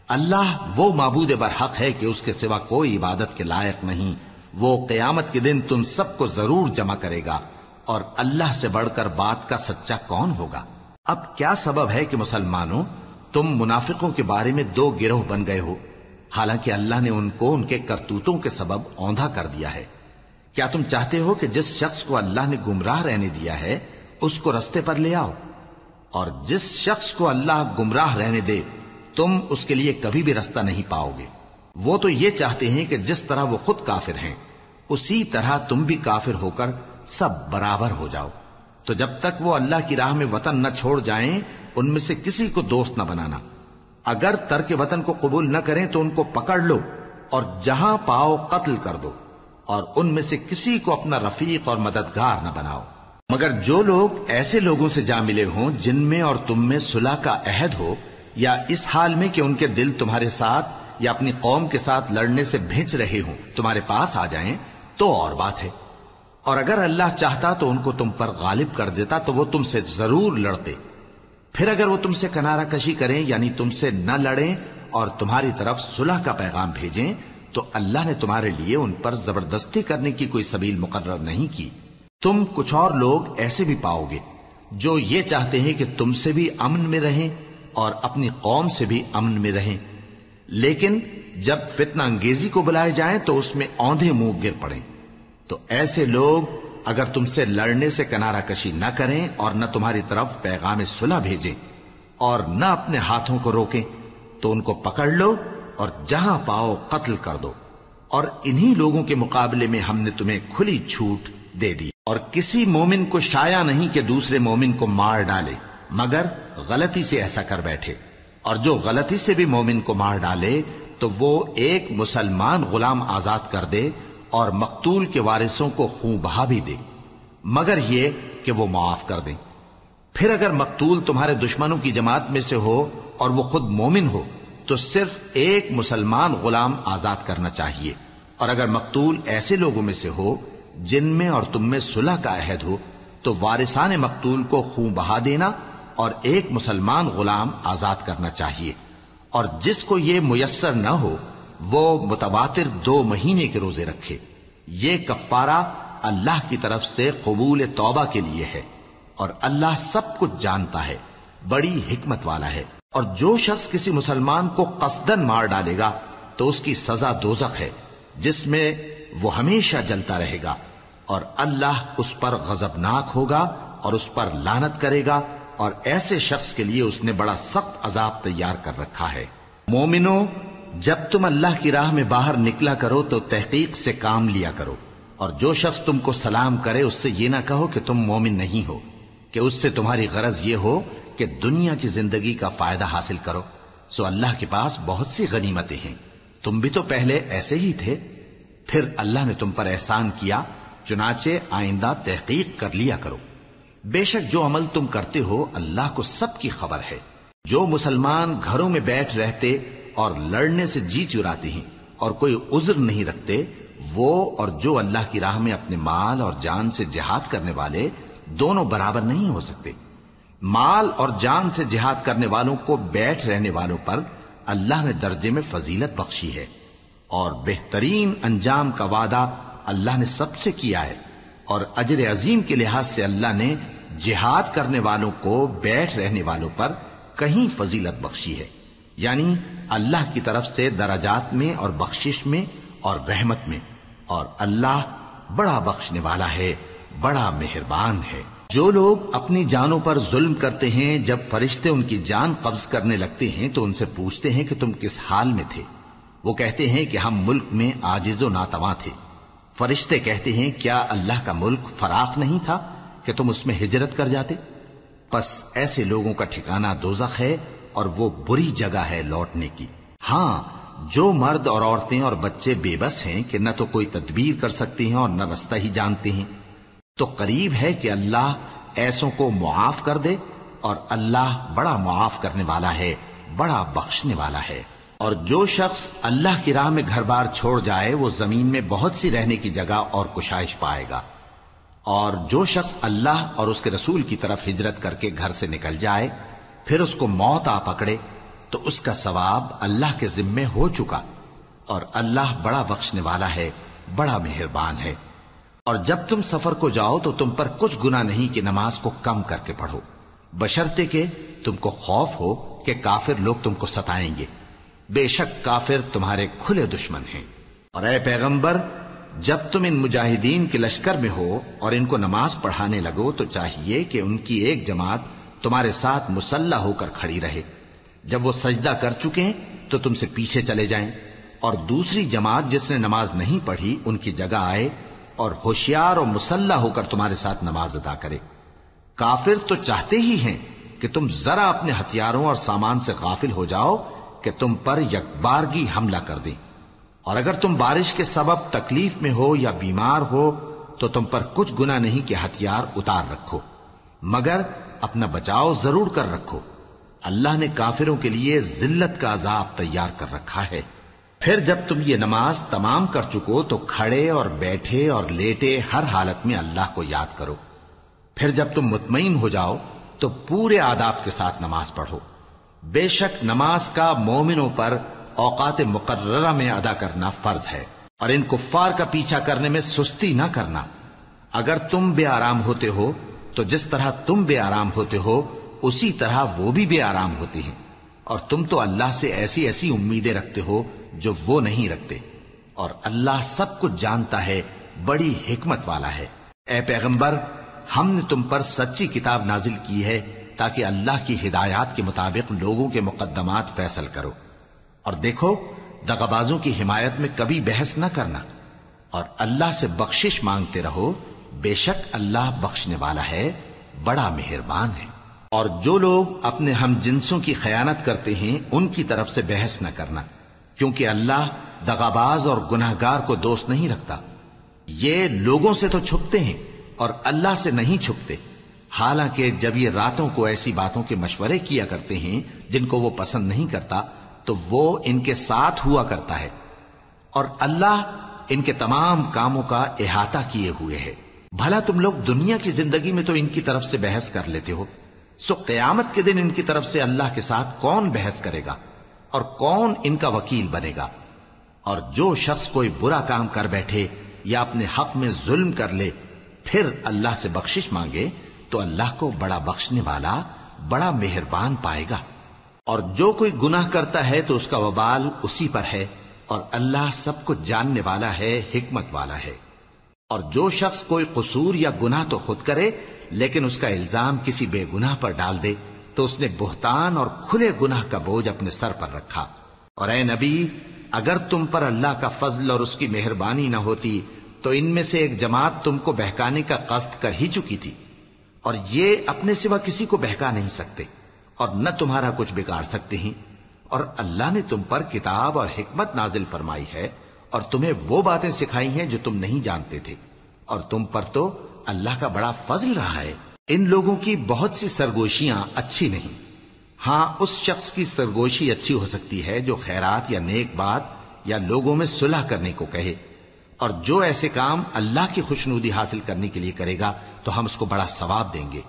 अल्लाह वो मबूद बर हक है कि उसके सिवा कोई इबादत के लायक नहीं। वो कयामत के दिन तुम सबको ज़रूर जमा करेगा, और अल्लाह से बढ़कर बात का सच्चा कौन होगा? अब क्या सबब है कि मुसलमानों, तुम मुनाफिकों के बारे में दो गिरोह बन गए हो? हालाँकि अल्लाह ने उनको उनके करतूतों के सबब औंधा कर दिया है। क्या तुम चाहते हो कि जिस शख्स को अल्लाह ने गुमराह रहने दिया है उसको रस्ते पर ले आओ? और जिस शख्स को अल्लाह गुमराह रहने दे तुम उसके लिए कभी भी रास्ता नहीं पाओगे। वो तो ये चाहते हैं कि जिस तरह वो खुद काफिर हैं उसी तरह तुम भी काफिर होकर सब बराबर हो जाओ। तो जब तक वो अल्लाह की राह में वतन न छोड़ जाएँ, उनमें से किसी को दोस्त न बनाना। अगर तर्क वतन को कबूल न करें तो उनको पकड़ लो और जहाँ पाओ कत्ल कर दो और उनमें से किसी को अपना रफीक और मददगार न बनाओ। मगर जो लोग ऐसे लोगों से जा मिले हों जिनमें और तुम में सुलह का अहद हो या इस हाल में कि उनके दिल तुम्हारे साथ या अपनी कौम के साथ लड़ने से भिंच रहे हों तुम्हारे पास आ जाएँ, तो और बात है। और अगर अल्लाह चाहता तो उनको तुम पर गालिब कर देता तो वो तुमसे ज़रूर लड़ते। फिर अगर वो तुमसे कनारा कशी करें, यानी तुमसे न लड़ें और तुम्हारी तरफ़ सुलह का पैगाम भेजें तो अल्लाह ने तुम्हारे लिए उन पर ज़बरदस्ती करने की कोई सबील मुकर्र नहीं की। तुम कुछ और लोग ऐसे भी पाओगे, जो ये चाहते हैं कि तुमसे भी अमन में रहें और अपनी कौम से भी अमन में रहें। लेकिन जब फितना अंगेजी को बुलाए जाए तो उसमें औंधे मुँह गिर पड़े। तो ऐसे लोग अगर तुमसे लड़ने से किनारा कशी न करें और न तुम्हारी तरफ़ पैगाम सुलह भेजें और न अपने हाथों को रोकें तो उनको पकड़ लो और जहाँ पाओ कत्ल कर दो। और इन्हीं लोगों के मुकाबले में हमने तुम्हें खुली छूट दे दी। और किसी मोमिन को शाया नहीं कि दूसरे मोमिन को मार डाले, मगर गलती से ऐसा कर बैठे। और जो गलती से भी मोमिन को मार डाले तो वो एक मुसलमान गुलाम आज़ाद कर दे और मकतूल के वारिसों को खूं बहा भी दे, मगर यह कि वो माफ़ कर दें। फिर अगर मकतूल तुम्हारे दुश्मनों की जमात में से हो और वो खुद मोमिन हो तो सिर्फ़ एक मुसलमान गुलाम आज़ाद करना चाहिए। और अगर मकतूल ऐसे लोगों में से हो, जिनमें और तुम में सुलह का अहद हो तो वारिसान मकतूल को खूं बहा देना और एक मुसलमान गुलाम आज़ाद करना चाहिए। और जिसको ये मुयसर न हो वो मुतवातिर दो महीने के रोज़े रखे। ये कफ्फारा अल्लाह की तरफ़ से कबूल तौबा के लिए है और अल्लाह सब कुछ जानता है, बड़ी हिकमत वाला है। और जो शख्स किसी मुसलमान को कसदन मार डालेगा तो उसकी सजा दोजक है, जिसमें वो हमेशा जलता रहेगा और अल्लाह उस पर गजबनाक होगा और उस पर लानत करेगा और ऐसे शख्स के लिए उसने बड़ा सख्त अजाब तैयार कर रखा है। मोमिनो जब तुम अल्लाह की राह में बाहर निकला करो तो तहकीक से काम लिया करो। और जो शख्स तुमको सलाम करे, उससे ये ना कहो कि तुम मोमिन नहीं हो, कि उससे तुम्हारी गरज ये हो कि दुनिया की ज़िंदगी का फ़ायदा हासिल करो। सो अल्लाह के पास बहुत सी गनीमतें हैं। तुम भी तो पहले ऐसे ही थे। फिर अल्लाह ने तुम पर एहसान किया, चुनाचे आइंदा तहकीक कर लिया करो। बेशक जो अमल तुम करते हो, अल्लाह को सबकी खबर है। जो मुसलमान घरों में बैठ रहते और लड़ने से जी चुराते हैं और कोई उज्र नहीं रखते, वो और जो अल्लाह की राह में अपने माल और जान से जिहाद करने वाले दोनों बराबर नहीं हो सकते। माल और जान से जिहाद करने वालों को बैठ रहने वालों पर अल्लाह ने दर्जे में फजीलत बख्शी है और बेहतरीन अंजाम का वादा अल्लाह ने सबसे किया है और अजर अजीम के लिहाज से अल्लाह ने जिहाद करने वालों को बैठ रहने वालों पर कहीं फजीलत बख्शी है। यानी अल्लाह की तरफ़ से दराजात में और बख्शिश में और रहमत में। और अल्लाह बड़ा बख्शने वाला है, बड़ा मेहरबान है। जो लोग अपनी जानों पर जुल्म करते हैं, जब फरिश्ते उनकी जान कब्ज करने लगते हैं तो उनसे पूछते हैं कि तुम किस हाल में थे। वो कहते हैं कि हम मुल्क में आजिजो नातवा थे। फरिश्ते कहते हैं, क्या अल्लाह का मुल्क फराख नहीं था कि तुम उसमें हिजरत कर जाते? बस ऐसे लोगों का ठिकाना दोजख है और वो बुरी जगह है लौटने की। हाँ जो मर्द और औरतें और बच्चे बेबस हैं कि न तो कोई तदबीर कर सकते हैं और न रास्ता ही जानते हैं। तो करीब है कि अल्लाह ऐसों को मुआफ कर दे और अल्लाह बड़ा मुआफ करने वाला है, बड़ा बख्शने वाला है। और जो शख्स अल्लाह की राह में घर बार छोड़ जाए, वो ज़मीन में बहुत सी रहने की जगह और कुशाइश पाएगा। और जो शख्स अल्लाह और उसके रसूल की तरफ़ हिजरत करके घर से निकल जाए फिर उसको मौत आ पकड़े तो उसका सवाब अल्लाह के जिम्मे हो चुका। और अल्लाह बड़ा बख्शने वाला है, बड़ा मेहरबान है। और जब तुम सफ़र को जाओ तो तुम पर कुछ गुना नहीं कि नमाज़ को कम करके पढ़ो। बशर्ते के तुमको खौफ हो कि काफिर लोग तुमको सताएँगे। बेशक काफिर तुम्हारे खुले दुश्मन हैं। और अय पैगंबर, जब तुम इन मुजाहिदीन के लश्कर में हो और इनको नमाज़ पढ़ाने लगो तो चाहिए कि उनकी एक जमात तुम्हारे साथ मुसल्ला होकर खड़ी रहे। जब वो सजदा कर चुके हैं तो तुमसे पीछे चले जाएँ। और दूसरी जमात जिसने नमाज़ नहीं पढ़ी, उनकी जगह आए और होशियार और मुसल्ला होकर तुम्हारे साथ नमाज़ अदा करे। काफिर तो चाहते ही हैं कि तुम जरा अपने हथियारों और सामान से गाफिल हो जाओ कि तुम पर यकबारगी हमला कर दें। और अगर तुम बारिश के सबब तकलीफ़ में हो या बीमार हो तो तुम पर कुछ गुना नहीं कि हथियार उतार रखो। मगर अपना बचाव ज़रूर कर रखो। अल्लाह ने काफिरों के लिए जिल्लत का अजाब तैयार कर रखा है। फिर जब तुम ये नमाज़ तमाम कर चुको तो खड़े और बैठे और लेटे हर हालत में अल्लाह को याद करो। फिर जब तुम मुतमईन हो जाओ तो पूरे आदाब के साथ नमाज़ पढ़ो। बेशक नमाज़ का मोमिनों पर औकात मुकर्रा में अदा करना फ़र्ज़ है, और इन कुफ्फार का पीछा करने में सुस्ती ना करना। अगर तुम बे आराम होते हो तो जिस तरह तुम बे आराम होते हो, उसी तरह वो भी बेआराम होती हैं। और तुम तो अल्लाह से ऐसी ऐसी उम्मीदें रखते हो जो वो नहीं रखते। और अल्लाह सब कुछ जानता है, बड़ी हिकमत वाला है। ए पैगंबर, हमने तुम पर सच्ची किताब नाजिल की है, ताकि अल्लाह की हिदायत के मुताबिक लोगों के मुकदमात फैसल करो। और देखो, दगाबाजों की हिमायत में कभी बहस न करना। और अल्लाह से बख्शिश मांगते रहो बेशक अल्लाह बख्शने वाला है, बड़ा मेहरबान है। और जो लोग अपने हम जिनसों की खयानत करते हैं, उनकी तरफ़ से बहस न करना, क्योंकि अल्लाह दगाबाज और गुनाहगार को दोस्त नहीं रखता। ये लोगों से तो छुपते हैं, और अल्लाह से नहीं छुपते। हालाँकि जब ये रातों को ऐसी बातों के मशवरे किया करते हैं, जिनको वो पसंद नहीं करता तो वो इनके साथ हुआ करता है। और अल्लाह इनके तमाम कामों का अहाता किए हुए है। भला तुम लोग दुनिया की ज़िंदगी में तो इनकी तरफ़ से बहस कर लेते हो। सो कयामत के दिन इनकी तरफ़ से अल्लाह के साथ कौन बहस करेगा और कौन इनका वकील बनेगा? और जो शख्स कोई बुरा काम कर बैठे या अपने हक में जुल्म कर ले, फिर अल्लाह से बख्शिश मांगे तो अल्लाह को बड़ा बख्शने वाला, बड़ा मेहरबान पाएगा। और जो कोई गुनाह करता है तो उसका वबाल उसी पर है, और अल्लाह सब कुछ जानने वाला है, हिकमत वाला है। और जो शख्स कोई कसूर या गुनाह तो खुद करे, लेकिन उसका इल्ज़ाम किसी बेगुनाह पर डाल दे तो उसने बुहतान और खुले गुनाह का बोझ अपने सर पर रखा। और ए नबी, अगर तुम पर अल्लाह का फजल और उसकी मेहरबानी न होती तो इनमें से एक जमात तुमको बहकाने का कष्ट कर ही चुकी थी। और ये अपने सिवा किसी को बहका नहीं सकते, और न तुम्हारा कुछ बिगाड़ सकते हैं। और अल्लाह ने तुम पर किताब और हिकमत नाजिल फरमाई है और तुम्हें वो बातें सिखाई हैं जो तुम नहीं जानते थे। और तुम पर तो अल्लाह का बड़ा फजल रहा है। इन लोगों की बहुत सी सरगोशियाँ अच्छी नहीं। हाँ, उस शख्स की सरगोशी अच्छी हो सकती है जो खैरात या नेक बात या लोगों में सुलह करने को कहे। और जो ऐसे काम अल्लाह की खुशनूदी हासिल करने के लिए करेगा तो हम उसको बड़ा सवाब देंगे।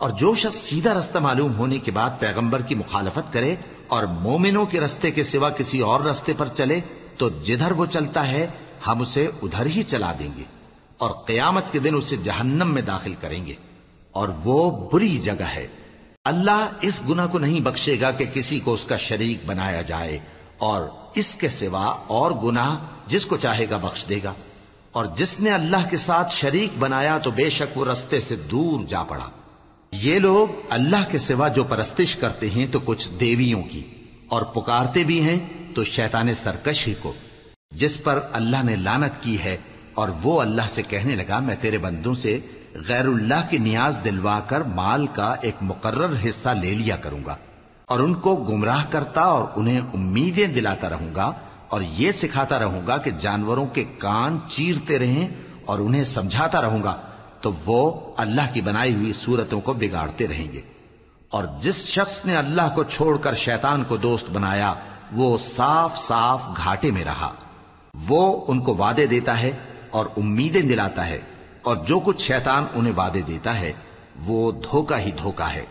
और जो शख्स सीधा रास्ता मालूम होने के बाद पैगंबर की मुखालफत करे और मोमिनों के रस्ते के सिवा किसी और रस्ते पर चले तो जिधर वो चलता है, हम उसे उधर ही चला देंगे और कयामत के दिन उसे जहन्नम में दाखिल करेंगे। और वो बुरी जगह है। अल्लाह इस गुना को नहीं बख्शेगा कि किसी को उसका शरीक बनाया जाए और इसके सिवा और गुनाह जिसको चाहेगा बख्श देगा। और जिसने अल्लाह के साथ शरीक बनाया तो बेशक वो रस्ते से दूर जा पड़ा। ये लोग अल्लाह के सिवा जो परस्तिश करते हैं तो कुछ देवियों की और पुकारते भी हैं तो शैतान सरकश ही को, जिस पर अल्लाह ने लानत की है, और वो अल्लाह से कहने लगा, मैं तेरे बंदों से गैरुल्लाह की नियाज दिलवाकर माल का एक मुकर्र हिस्सा ले लिया करूँगा, और उनको गुमराह करता और उन्हें उम्मीदें दिलाता रहूँगा, और ये सिखाता रहूँगा कि जानवरों के कान चीरते रहें और उन्हें समझाता रहूँगा तो वो अल्लाह की बनाई हुई सूरतों को बिगाड़ते रहेंगे। और जिस शख्स ने अल्लाह को छोड़कर शैतान को दोस्त बनाया वो साफ़ साफ़ घाटे में रहा। वो उनको वादे देता है और उम्मीदें दिलाता है और जो कुछ शैतान उन्हें वादे देता है, वो धोखा ही धोखा है।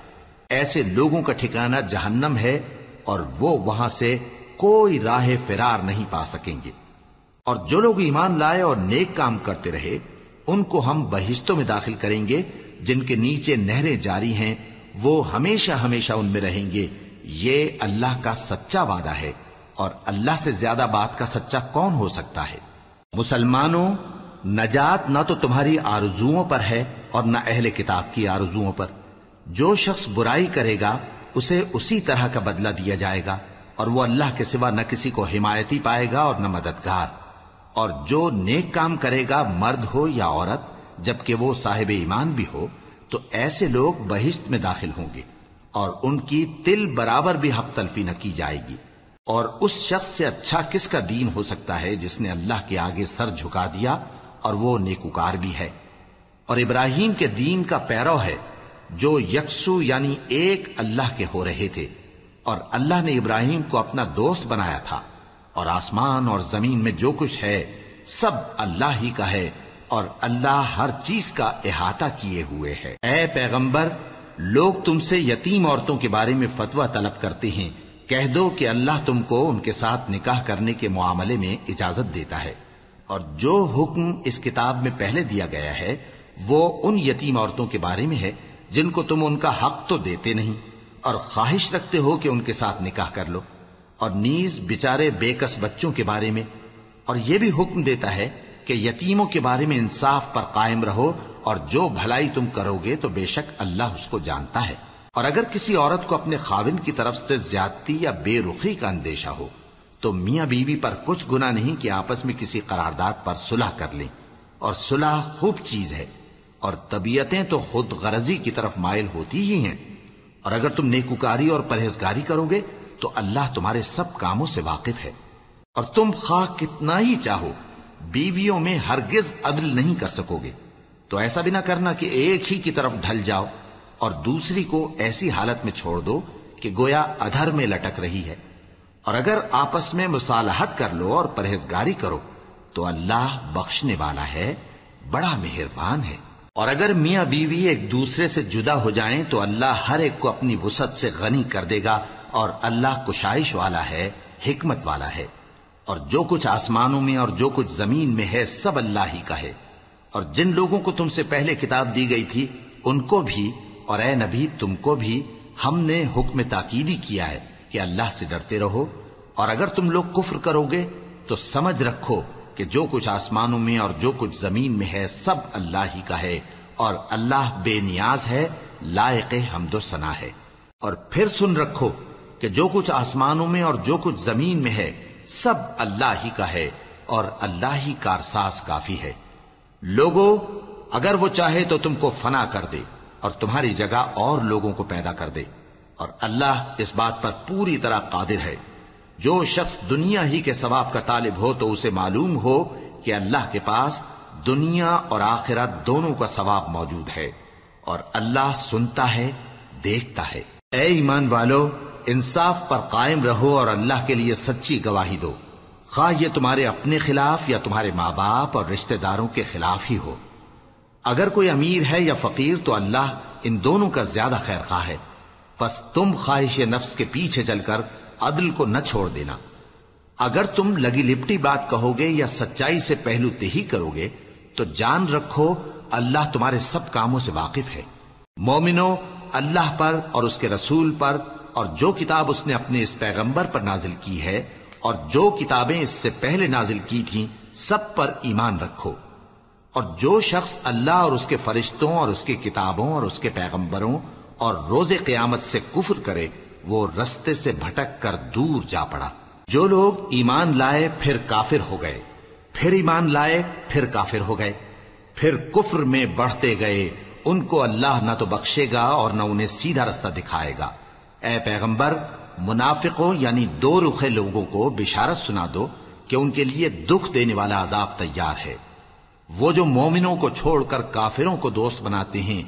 ऐसे लोगों का ठिकाना जहन्नम है और वो वहाँ से कोई राह फिरार नहीं पा सकेंगे। और जो लोग ईमान लाए और नेक काम करते रहे, उनको हम बहिश्तों में दाखिल करेंगे, जिनके नीचे नहरें जारी हैं, वो हमेशा हमेशा उनमें रहेंगे। ये अल्लाह का सच्चा वादा है और अल्लाह से ज़्यादा बात का सच्चा कौन हो सकता है? मुसलमानों, नजात ना तो तुम्हारी आरजुओं पर है और न अहले किताब की आरजुओं पर। जो शख्स बुराई करेगा, उसे उसी तरह का बदला दिया जाएगा और वो अल्लाह के सिवा न किसी को हिमायती पाएगा और न मददगार। और जो नेक काम करेगा, मर्द हो या औरत, जबकि वो साहिब ईमान भी हो तो ऐसे लोग बहिश्त में दाखिल होंगे। और उनकी तिल बराबर भी हक तलफी न की जाएगी। और उस शख्स से अच्छा किसका दीन हो सकता है जिसने अल्लाह के आगे सर झुका दिया और वो नेकुकार भी है? और इब्राहिम के दीन का पैरव है जो यकसु यानी एक अल्लाह के हो रहे थे। और अल्लाह ने इब्राहिम को अपना दोस्त बनाया था। और आसमान और ज़मीन में जो कुछ है, सब अल्लाह ही का है और अल्लाह हर चीज़ का अहाता किए हुए है। ए पैगंबर लोग तुमसे यतीम औरतों के बारे में फतवा तलब करते हैं। कह दो कि अल्लाह तुमको उनके साथ निकाह करने के मामले में इजाज़त देता है। और जो हुक्म इस किताब में पहले दिया गया है, वो उन यतीम औरतों के बारे में है, जिनको तुम उनका हक तो देते नहीं। और ख्वाहिश रखते हो कि उनके साथ निकाह कर लो। और नीज बेचारे बेकस बच्चों के बारे में। और यह भी हुक्म देता है कि यतीमों के बारे में इंसाफ पर कायम रहो और जो भलाई तुम करोगे तो बेशक अल्लाह उसको जानता है। और अगर किसी औरत को अपने खाविंद की तरफ़ से ज्यादती या बेरुखी का अंदेशा हो तो मियाँ बीवी पर कुछ गुना नहीं कि आपस में किसी करारदाद पर सुलह कर लें। और सुलह खूब चीज़ है, और तबीयतें तो खुद गरजी की तरफ़ मायल होती ही हैं। और अगर तुम नेकुकारी और परहेजगारी करोगे तो अल्लाह तुम्हारे सब कामों से वाकिफ है। और तुम खा कितना ही चाहो बीवियों में हरगिज अदल नहीं कर सकोगे। तो ऐसा भी ना करना कि एक ही की तरफ़ ढल जाओ और दूसरी को ऐसी हालत में छोड़ दो कि गोया अधर में लटक रही है। और अगर आपस में मुसालहत कर लो और परहेजगारी करो तो अल्लाह बख्शने वाला है, बड़ा मेहरबान है। और अगर मियाँ बीवी एक दूसरे से जुदा हो जाएँ तो अल्लाह हर एक को अपनी वसत से गनी कर देगा और अल्लाह कुशाइश वाला है, हिकमत वाला है। और जो कुछ आसमानों में और जो कुछ ज़मीन में है, सब अल्लाह ही का है। और जिन लोगों को तुमसे पहले किताब दी गई थी, उनको भी और ए नबी, तुमको भी हमने हुक्म ताकीदी किया है कि अल्लाह से डरते रहो। और अगर तुम लोग कुफ्र करोगे तो समझ रखो कि जो कुछ आसमानों में और जो कुछ ज़मीन में है, सब अल्लाह ही का है। और अल्लाह बेनियाज है, लायक हमदो सना है। और फिर सुन रखो कि जो कुछ आसमानों में और जो कुछ ज़मीन में है सब अल्लाह ही का है और अल्लाह ही कारसास काफ़ी है। लोगो, अगर वो चाहे तो तुमको फना कर दे और तुम्हारी जगह और लोगों को पैदा कर दे। और अल्लाह इस बात पर पूरी तरह कादिर है। जो शख्स दुनिया ही के सवाब का तालिब हो तो उसे मालूम हो कि अल्लाह के पास दुनिया और आखिरत दोनों का सवाब मौजूद है और अल्लाह सुनता है, देखता है। ए ईमान वालो इंसाफ पर कायम रहो और अल्लाह के लिए सच्ची गवाही दो। खा ये तुम्हारे अपने खिलाफ या तुम्हारे माँ बाप और रिश्तेदारों के खिलाफ ही हो। अगर कोई अमीर है या फकीर तो अल्लाह इन दोनों का ज़्यादा खैर खा है। बस तुम ख्वाहिश नफ्स के पीछे चलकर अदल को न छोड़ देना। अगर तुम लगी लिपटी बात कहोगे या सच्चाई से पहलू तेही करोगे तो जान रखो अल्लाह तुम्हारे सब कामों से वाकिफ है। मोमिनो, अल्लाह पर और उसके रसूल पर और जो किताब उसने अपने इस पैगंबर पर नाजिल की है, और जो किताबें इससे पहले नाजिल की थीं, सब पर ईमान रखो। और जो शख्स अल्लाह और उसके फरिश्तों और उसकी किताबों और उसके पैगंबरों और रोज़े क्यामत से कुफर करे, वो रस्ते से भटक कर दूर जा पड़ा। जो लोग ईमान लाए, फिर काफिर हो गए। फिर ईमान लाए, फिर काफिर हो गए। फिर कुफर में बढ़ते गए। उनको अल्लाह न तो बख्शेगा और न उन्हें सीधा रास्ता दिखाएगा। ए पैगंबर, मुनाफिकों, यानी दो रुखे लोगों को बिशारत सुना दो कि उनके लिए दुख देने वाला अजाब तैयार है। वो जो मोमिनों को छोड़कर काफिरों को दोस्त बनाते हैं,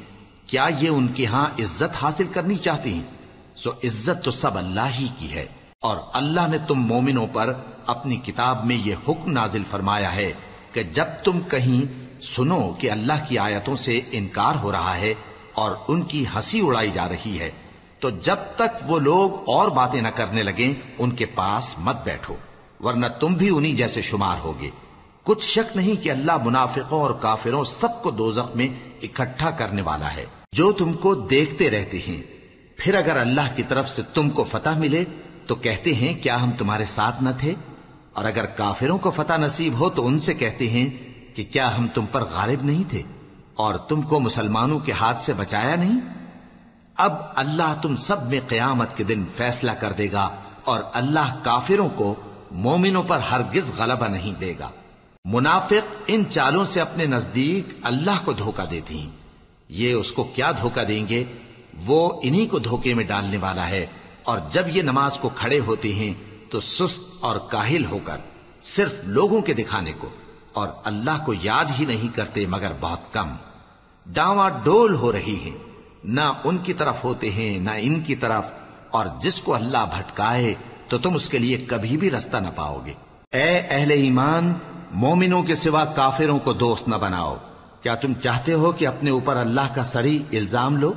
क्या ये उनके यहाँ इज़्ज़त हासिल करनी चाहती हैं? सो इज़्ज़त तो सब अल्लाह ही की है। और अल्लाह ने तुम मोमिनों पर अपनी किताब में यह हुक्म नाजिल फरमाया है कि जब तुम कहीं सुनो कि अल्लाह की आयतों से इनकार हो रहा है और उनकी हँसी उड़ाई जा रही है तो जब तक वो लोग और बातें न करने लगे, उनके पास मत बैठो, वरना तुम भी उन्हीं जैसे शुमार होगे। कुछ शक नहीं कि अल्लाह मुनाफिकों और काफिरों सबको दोजख में इकट्ठा करने वाला है। जो तुमको देखते रहते हैं, फिर अगर अल्लाह की तरफ़ से तुमको फतह मिले तो कहते हैं, क्या हम तुम्हारे साथ न थे? और अगर काफिरों को फतह नसीब हो तो उनसे कहते हैं कि, क्या हम तुम पर गालिब नहीं थे? और तुमको मुसलमानों के हाथ से बचाया नहीं? अब अल्लाह तुम सब में कयामत के दिन फैसला कर देगा और अल्लाह काफिरों को मोमिनों पर हरगिज गलबा नहीं देगा। मुनाफिक इन चालों से अपने नज़दीक अल्लाह को धोखा देती हैं ये उसको क्या धोखा देंगे? वो इन्हीं को धोखे में डालने वाला है और जब ये नमाज़ को खड़े होते हैं तो सुस्त और काहिल होकर सिर्फ़ लोगों के दिखाने को और अल्लाह को याद ही नहीं करते मगर बहुत कम। डावा डोल हो रही है। ना उनकी तरफ़ होते हैं, ना इनकी तरफ़। और जिसको अल्लाह भटकाए तो तुम उसके लिए कभी भी रास्ता ना पाओगे। ए अहले ईमान, मोमिनों के सिवा काफिरों को दोस्त न बनाओ। क्या तुम चाहते हो कि अपने ऊपर अल्लाह का सरी इल्ज़ाम लो?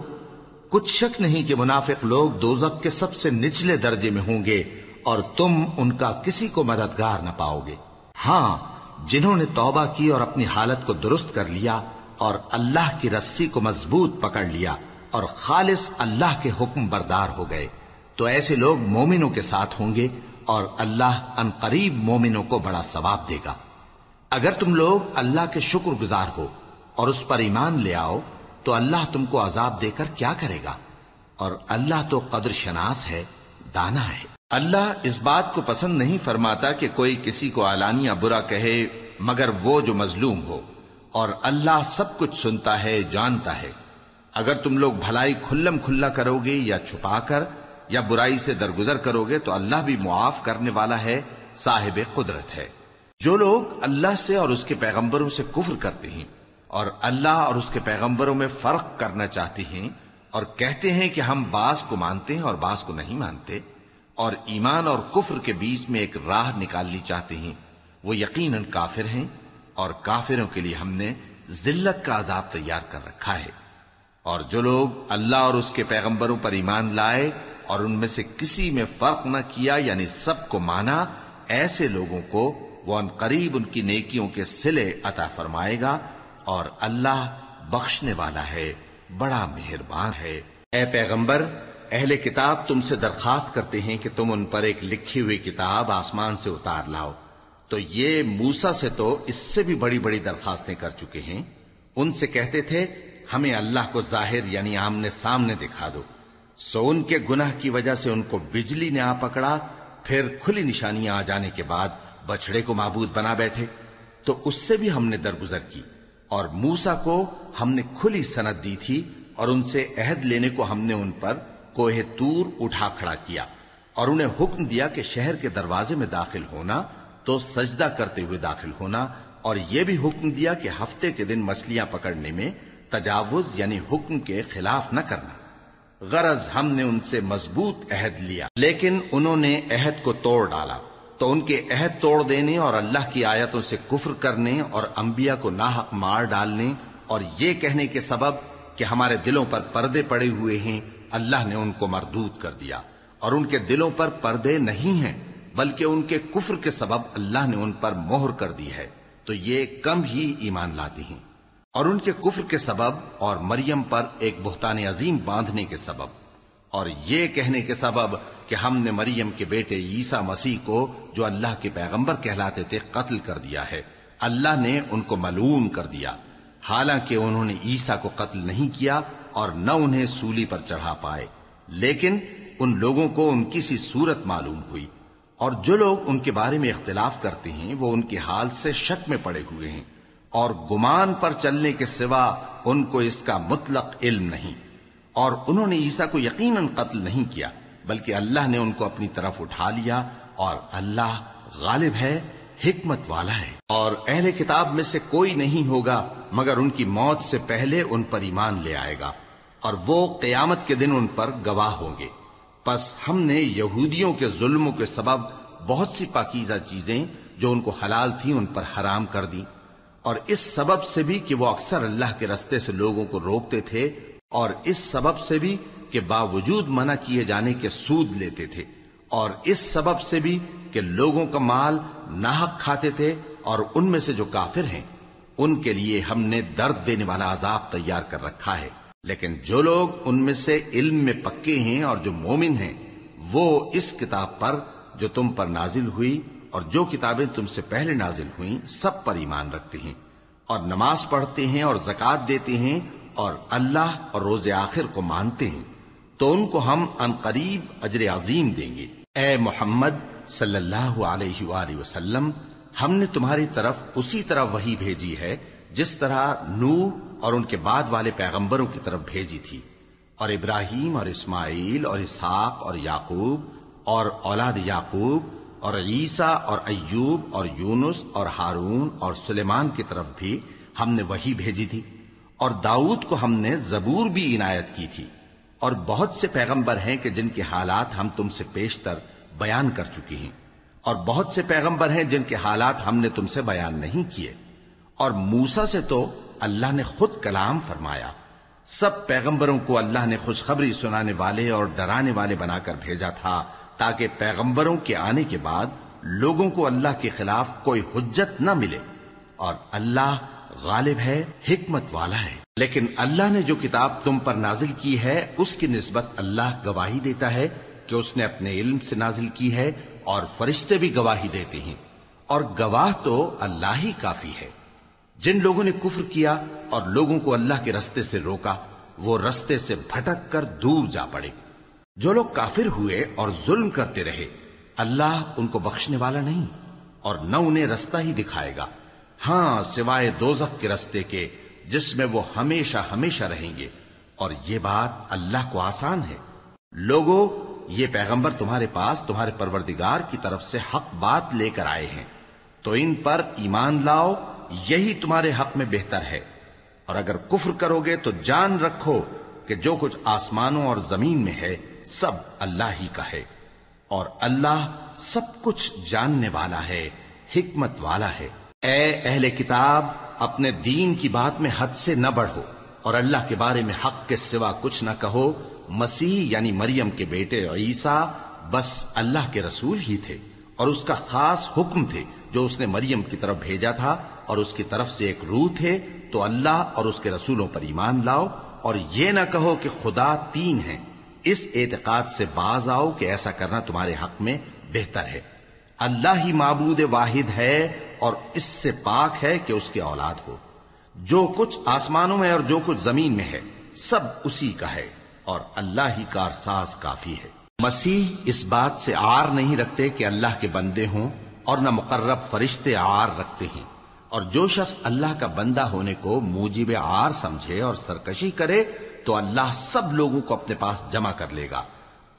कुछ शक नहीं कि मुनाफिक लोग दोजक के सबसे निचले दर्जे में होंगे, और तुम उनका किसी को मददगार न पाओगे। हाँ, जिन्होंने तौबा की और अपनी हालत को दुरुस्त कर लिया, और अल्लाह की रस्सी को मज़बूत पकड़ लिया और खालिस अल्लाह के हुक्म बरदार हो गए। तो ऐसे लोग मोमिनों के साथ होंगे और अल्लाह अनकरीब मोमिनों को बड़ा सवाब देगा। अगर तुम लोग अल्लाह के शुक्रगुजार हो और उस पर ईमान ले आओ तो अल्लाह तुमको अजाब देकर क्या करेगा? और अल्लाह तो कदर शनास है, दाना है। अल्लाह इस बात को पसंद नहीं फरमाता कि कोई किसी को आलानिया बुरा कहे, मगर वो जो मजलूम हो। और अल्लाह सब कुछ सुनता है, जानता है। अगर तुम लोग भलाई खुल्लम खुल्ला करोगे या छुपाकर या बुराई से दरगुजर करोगे तो अल्लाह भी मुआफ करने वाला है, साहिब कुदरत है। जो लोग अल्लाह से और उसके पैगंबरों से कुफर करते हैं और अल्लाह और उसके पैगंबरों में फ़र्क करना चाहते हैं और कहते हैं कि हम बास को मानते हैं और बास को नहीं मानते, और ईमान और कुफर के बीच में एक राह निकालनी चाहते हैं, वो यकीनन काफिर हैं और काफिरों के लिए हमने जिल्लत का अजाब तैयार कर रखा है। और जो लोग अल्लाह और उसके पैगंबरों पर ईमान लाए और उनमें से किसी में फ़र्क न किया, यानी सबको माना, ऐसे लोगों को वो करीब उनकी नेकियों के सिले अता फरमाएगा और अल्लाह बख्शने वाला है, बड़ा मेहरबान है। ए पैगंबर, अहले किताब तुमसे दरखास्त करते हैं कि तुम उन पर एक लिखी हुई किताब आसमान से उतार लाओ। तो ये मूसा से तो इससे भी बड़ी बड़ी दरखास्तें कर चुके हैं। उनसे कहते थे हमें अल्लाह को ज़ाहिर यानी आमने सामने दिखा दो। सो उनके गुनाह की वजह से उनको बिजली ने आ पकड़ा, फिर खुली निशानियाँ आ जाने के बाद बछड़े को माबूद बना बैठे। तो उससे भी हमने दरगुजर की और मूसा को हमने खुली सनद दी थी और उनसे अहद लेने को हमने उन पर कोहे तूर उठा खड़ा किया और उन्हें हुक्म दिया कि शहर के दरवाजे में दाखिल होना तो सजदा करते हुए दाखिल होना और यह भी हुक्म दिया कि हफ़्ते के दिन मछलियाँ पकड़ने में तजावुज यानी हुक्म के खिलाफ न करना। गरज हमने उनसे मज़बूत अहद लिया, लेकिन उन्होंने अहद को तोड़ डाला। तो उनके अहद तोड़ देने और अल्लाह की आयतों से कुफर करने और अंबिया को नाहक मार डालने और ये कहने के सबब कि हमारे दिलों पर पर्दे पड़े हुए हैं, अल्लाह ने उनको मरदूद कर दिया। और उनके दिलों पर पर्दे नहीं हैं, बल्कि उनके कुफर के सबब अल्लाह ने उन पर मोहर कर दी है। तो ये कम ही ईमान लाती हैं। और उनके कुफर के सबब और मरियम पर एक बुहतान अजीम बांधने के सबब। और ये कहने के सबब कि हमने मरियम के बेटे ईसा मसीह को, जो अल्लाह के पैगंबर कहलाते थे, कत्ल कर दिया है। अल्लाह ने उनको मलून कर दिया। हालाँकि उन्होंने ईसा को कत्ल नहीं किया और न उन्हें सूली पर चढ़ा पाए। लेकिन उन लोगों को उनकी सी सूरत मालूम हुई। और जो लोग उनके बारे में इख्तिलाफ करते हैं, वो उनके हाल से शक में पड़े हुए हैं। और गुमान पर चलने के सिवा उनको इसका मुतलक इल्म नहीं। और उन्होंने ईसा को यकीनन कत्ल नहीं किया, बल्कि अल्लाह ने उनको अपनी तरफ़ उठा लिया और अल्लाह गालिब है, हिकमत वाला है। और अहले किताब में से कोई नहीं होगा, मगर उनकी मौत से पहले उन पर ईमान ले आएगा, और वो कयामत के दिन उन पर गवाह होंगे। बस हमने यहूदियों के जुल्म के सबब बहुत सी पाकिजा चीज़ें जो उनको हलाल थी उन पर हराम कर दी। और इस सबब से भी कि वो अक्सर अल्लाह के रस्ते से लोगों को रोकते थे और इस सबब से भी कि बावजूद मना किए जाने के सूद लेते थे और इस सबब से भी कि लोगों का माल नाहक खाते थे और उनमें से जो काफिर हैं, उनके लिए हमने दर्द देने वाला अजाब तैयार कर रखा है। लेकिन जो लोग उनमें से इल्म में पक्के हैं और जो मोमिन हैं, वो इस किताब पर जो तुम पर नाजिल हुई और जो किताबें तुमसे पहले नाजिल हुई, सब पर ईमान रखते हैं और नमाज़ पढ़ते हैं और जक़ात देते हैं और अल्लाह और रोज़े आखिर को मानते हैं तो उनको हम अनकरीब अजर अजीम देंगे। ए मोहम्मद सल्लल्लाहु अलैहि वसल्लम, हमने तुम्हारी तरफ़ उसी तरह वही भेजी है, जिस तरह नू और उनके बाद वाले पैगंबरों की तरफ़ भेजी थी, और इब्राहिम और इस्माइल और इसहाक और याकूब और औलाद याकूब और ईसा और अयूब और यूनुस और हारून और सुलेमान की तरफ़ भी हमने वही भेजी थी, और दाऊद को हमने जबूर भी इनायत की थी, और बहुत से पैगंबर हैं कि जिनके हालात हम तुमसे पेशतर बयान कर चुकी हैं, और बहुत से पैगंबर हैं जिनके हालात हमने तुमसे बयान नहीं किए, और मूसा से तो अल्लाह ने खुद कलाम फरमाया, सब पैगंबरों को अल्लाह ने खुशखबरी सुनाने वाले और डराने वाले बनाकर भेजा था ताकि पैगंबरों के आने के बाद लोगों को अल्लाह के खिलाफ कोई हुज्जत न मिले। और अल्लाह गालिब है, हिकमत वाला है। लेकिन अल्लाह ने जो किताब तुम पर नाजिल की है, उसकी नस्बत अल्लाह गवाही देता है कि उसने अपने इल्म से नाजिल की है और फरिश्ते भी गवाही देते हैं। और गवाह तो अल्लाह ही काफ़ी है। जिन लोगों ने कुफ्र किया और लोगों को अल्लाह के रस्ते से रोका, वो रस्ते से भटक कर दूर जा पड़े। जो लोग काफिर हुए और जुल्म करते रहे, अल्लाह उनको बख्शने वाला नहीं और न उन्हें रास्ता ही दिखाएगा। हाँ, सिवाय दोजख के रस्ते के, जिसमें वो हमेशा हमेशा रहेंगे। और ये बात अल्लाह को आसान है। लोगों, ये पैगंबर तुम्हारे पास, तुम्हारे परवरदिगार की तरफ़ से हक बात लेकर आए हैं। तो इन पर ईमान लाओ, यही तुम्हारे हक में बेहतर है। और अगर कुफ्र करोगे तो जान रखो कि जो कुछ आसमानों और ज़मीन में है सब अल्लाह ही का है और अल्लाह सब कुछ जानने वाला है, हिकमत वाला है। ए अहले किताब, अपने दीन की बात में हद से न बढ़ो और अल्लाह के बारे में हक के सिवा कुछ न कहो। मसीह यानी मरियम के बेटे ईसा बस अल्लाह के रसूल ही थे और उसका खास हुक्म थे। जो उसने मरियम की तरफ़ भेजा था और उसकी तरफ़ से एक रूह थे तो अल्लाह और उसके रसूलों पर ईमान लाओ और ये ना कहो कि खुदा तीन है। इस एतकाद से बाज आओ कि ऐसा करना तुम्हारे हक में बेहतर है। अल्लाह ही माबूद वाहिद है और इससे पाक है कि उसकी औलाद हो। जो कुछ आसमानों में और जो कुछ ज़मीन में है, सब उसी का है और अल्लाह ही कारसाज काफ़ी है। मसीह इस बात से आर नहीं रखते कि अल्लाह के बंदे हों और न मुकर्रब फरिश्ते आर रखते हैं। और जो शख्स अल्लाह का बंदा होने को मूजिब आर समझे और सरकशी करे तो अल्लाह सब लोगों को अपने पास जमा कर लेगा।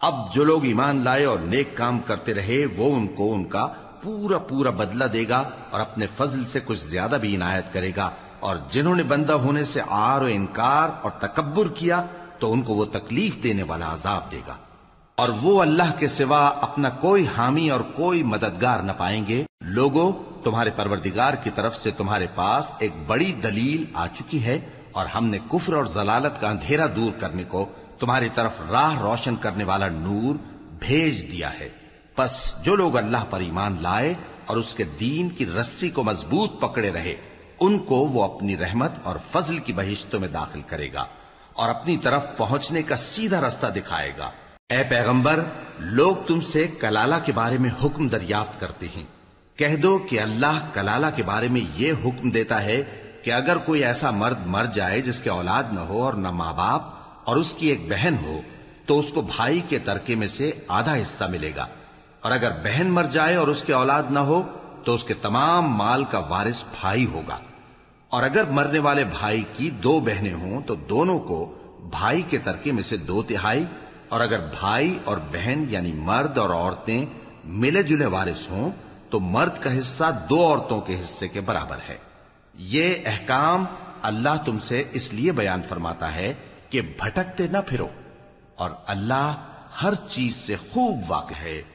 अब जो लोग ईमान लाए और नेक काम करते रहे, वो उनको उनका पूरा पूरा बदला देगा और अपने फजल से कुछ ज़्यादा भी इनायत करेगा। और जिन्होंने बंदा होने से आर और इनकार और तकबर किया तो उनको वो तकलीफ़ देने वाला अजाब देगा। और वो अल्लाह के सिवा अपना कोई हामी और कोई मददगार न पाएँगे। लोगों, तुम्हारे परवरदिगार की तरफ़ से तुम्हारे पास एक बड़ी दलील आ चुकी है। और हमने कुफर और जलालत का अंधेरा दूर करने को तुम्हारी तरफ़ राह रोशन करने वाला नूर भेज दिया है। बस जो लोग अल्लाह पर ईमान लाए और उसके दीन की रस्सी को मज़बूत पकड़े रहे, उनको वो अपनी रहमत और फजल की बहिश्तों में दाखिल करेगा और अपनी तरफ़ पहुँचने का सीधा रास्ता दिखाएगा। ए पैगंबर, लोग तुमसे कलाला के बारे में हुक्म दरियाफ्त करते हैं। कह दो कि अल्लाह कलाला के बारे में यह हुक्म देता है कि अगर कोई ऐसा मर्द मर जाए जिसके औलाद न हो और न माँ बाप और उसकी एक बहन हो तो उसको भाई के तरके में से आधा हिस्सा मिलेगा। और अगर बहन मर जाए और उसके औलाद न हो तो उसके तमाम माल का वारिस भाई होगा। और अगर मरने वाले भाई की दो बहनें हों तो दोनों को भाई के तरके में से दो तिहाई। और अगर भाई और बहन यानी मर्द और औरतें मिले जुले वारिस हों तो मर्द का हिस्सा दो औरतों के हिस्से के बराबर है। ये अहकाम अल्लाह तुमसे इसलिए बयान फरमाता है कि भटकते न फिरो और अल्लाह हर चीज़ से खूब वाक है।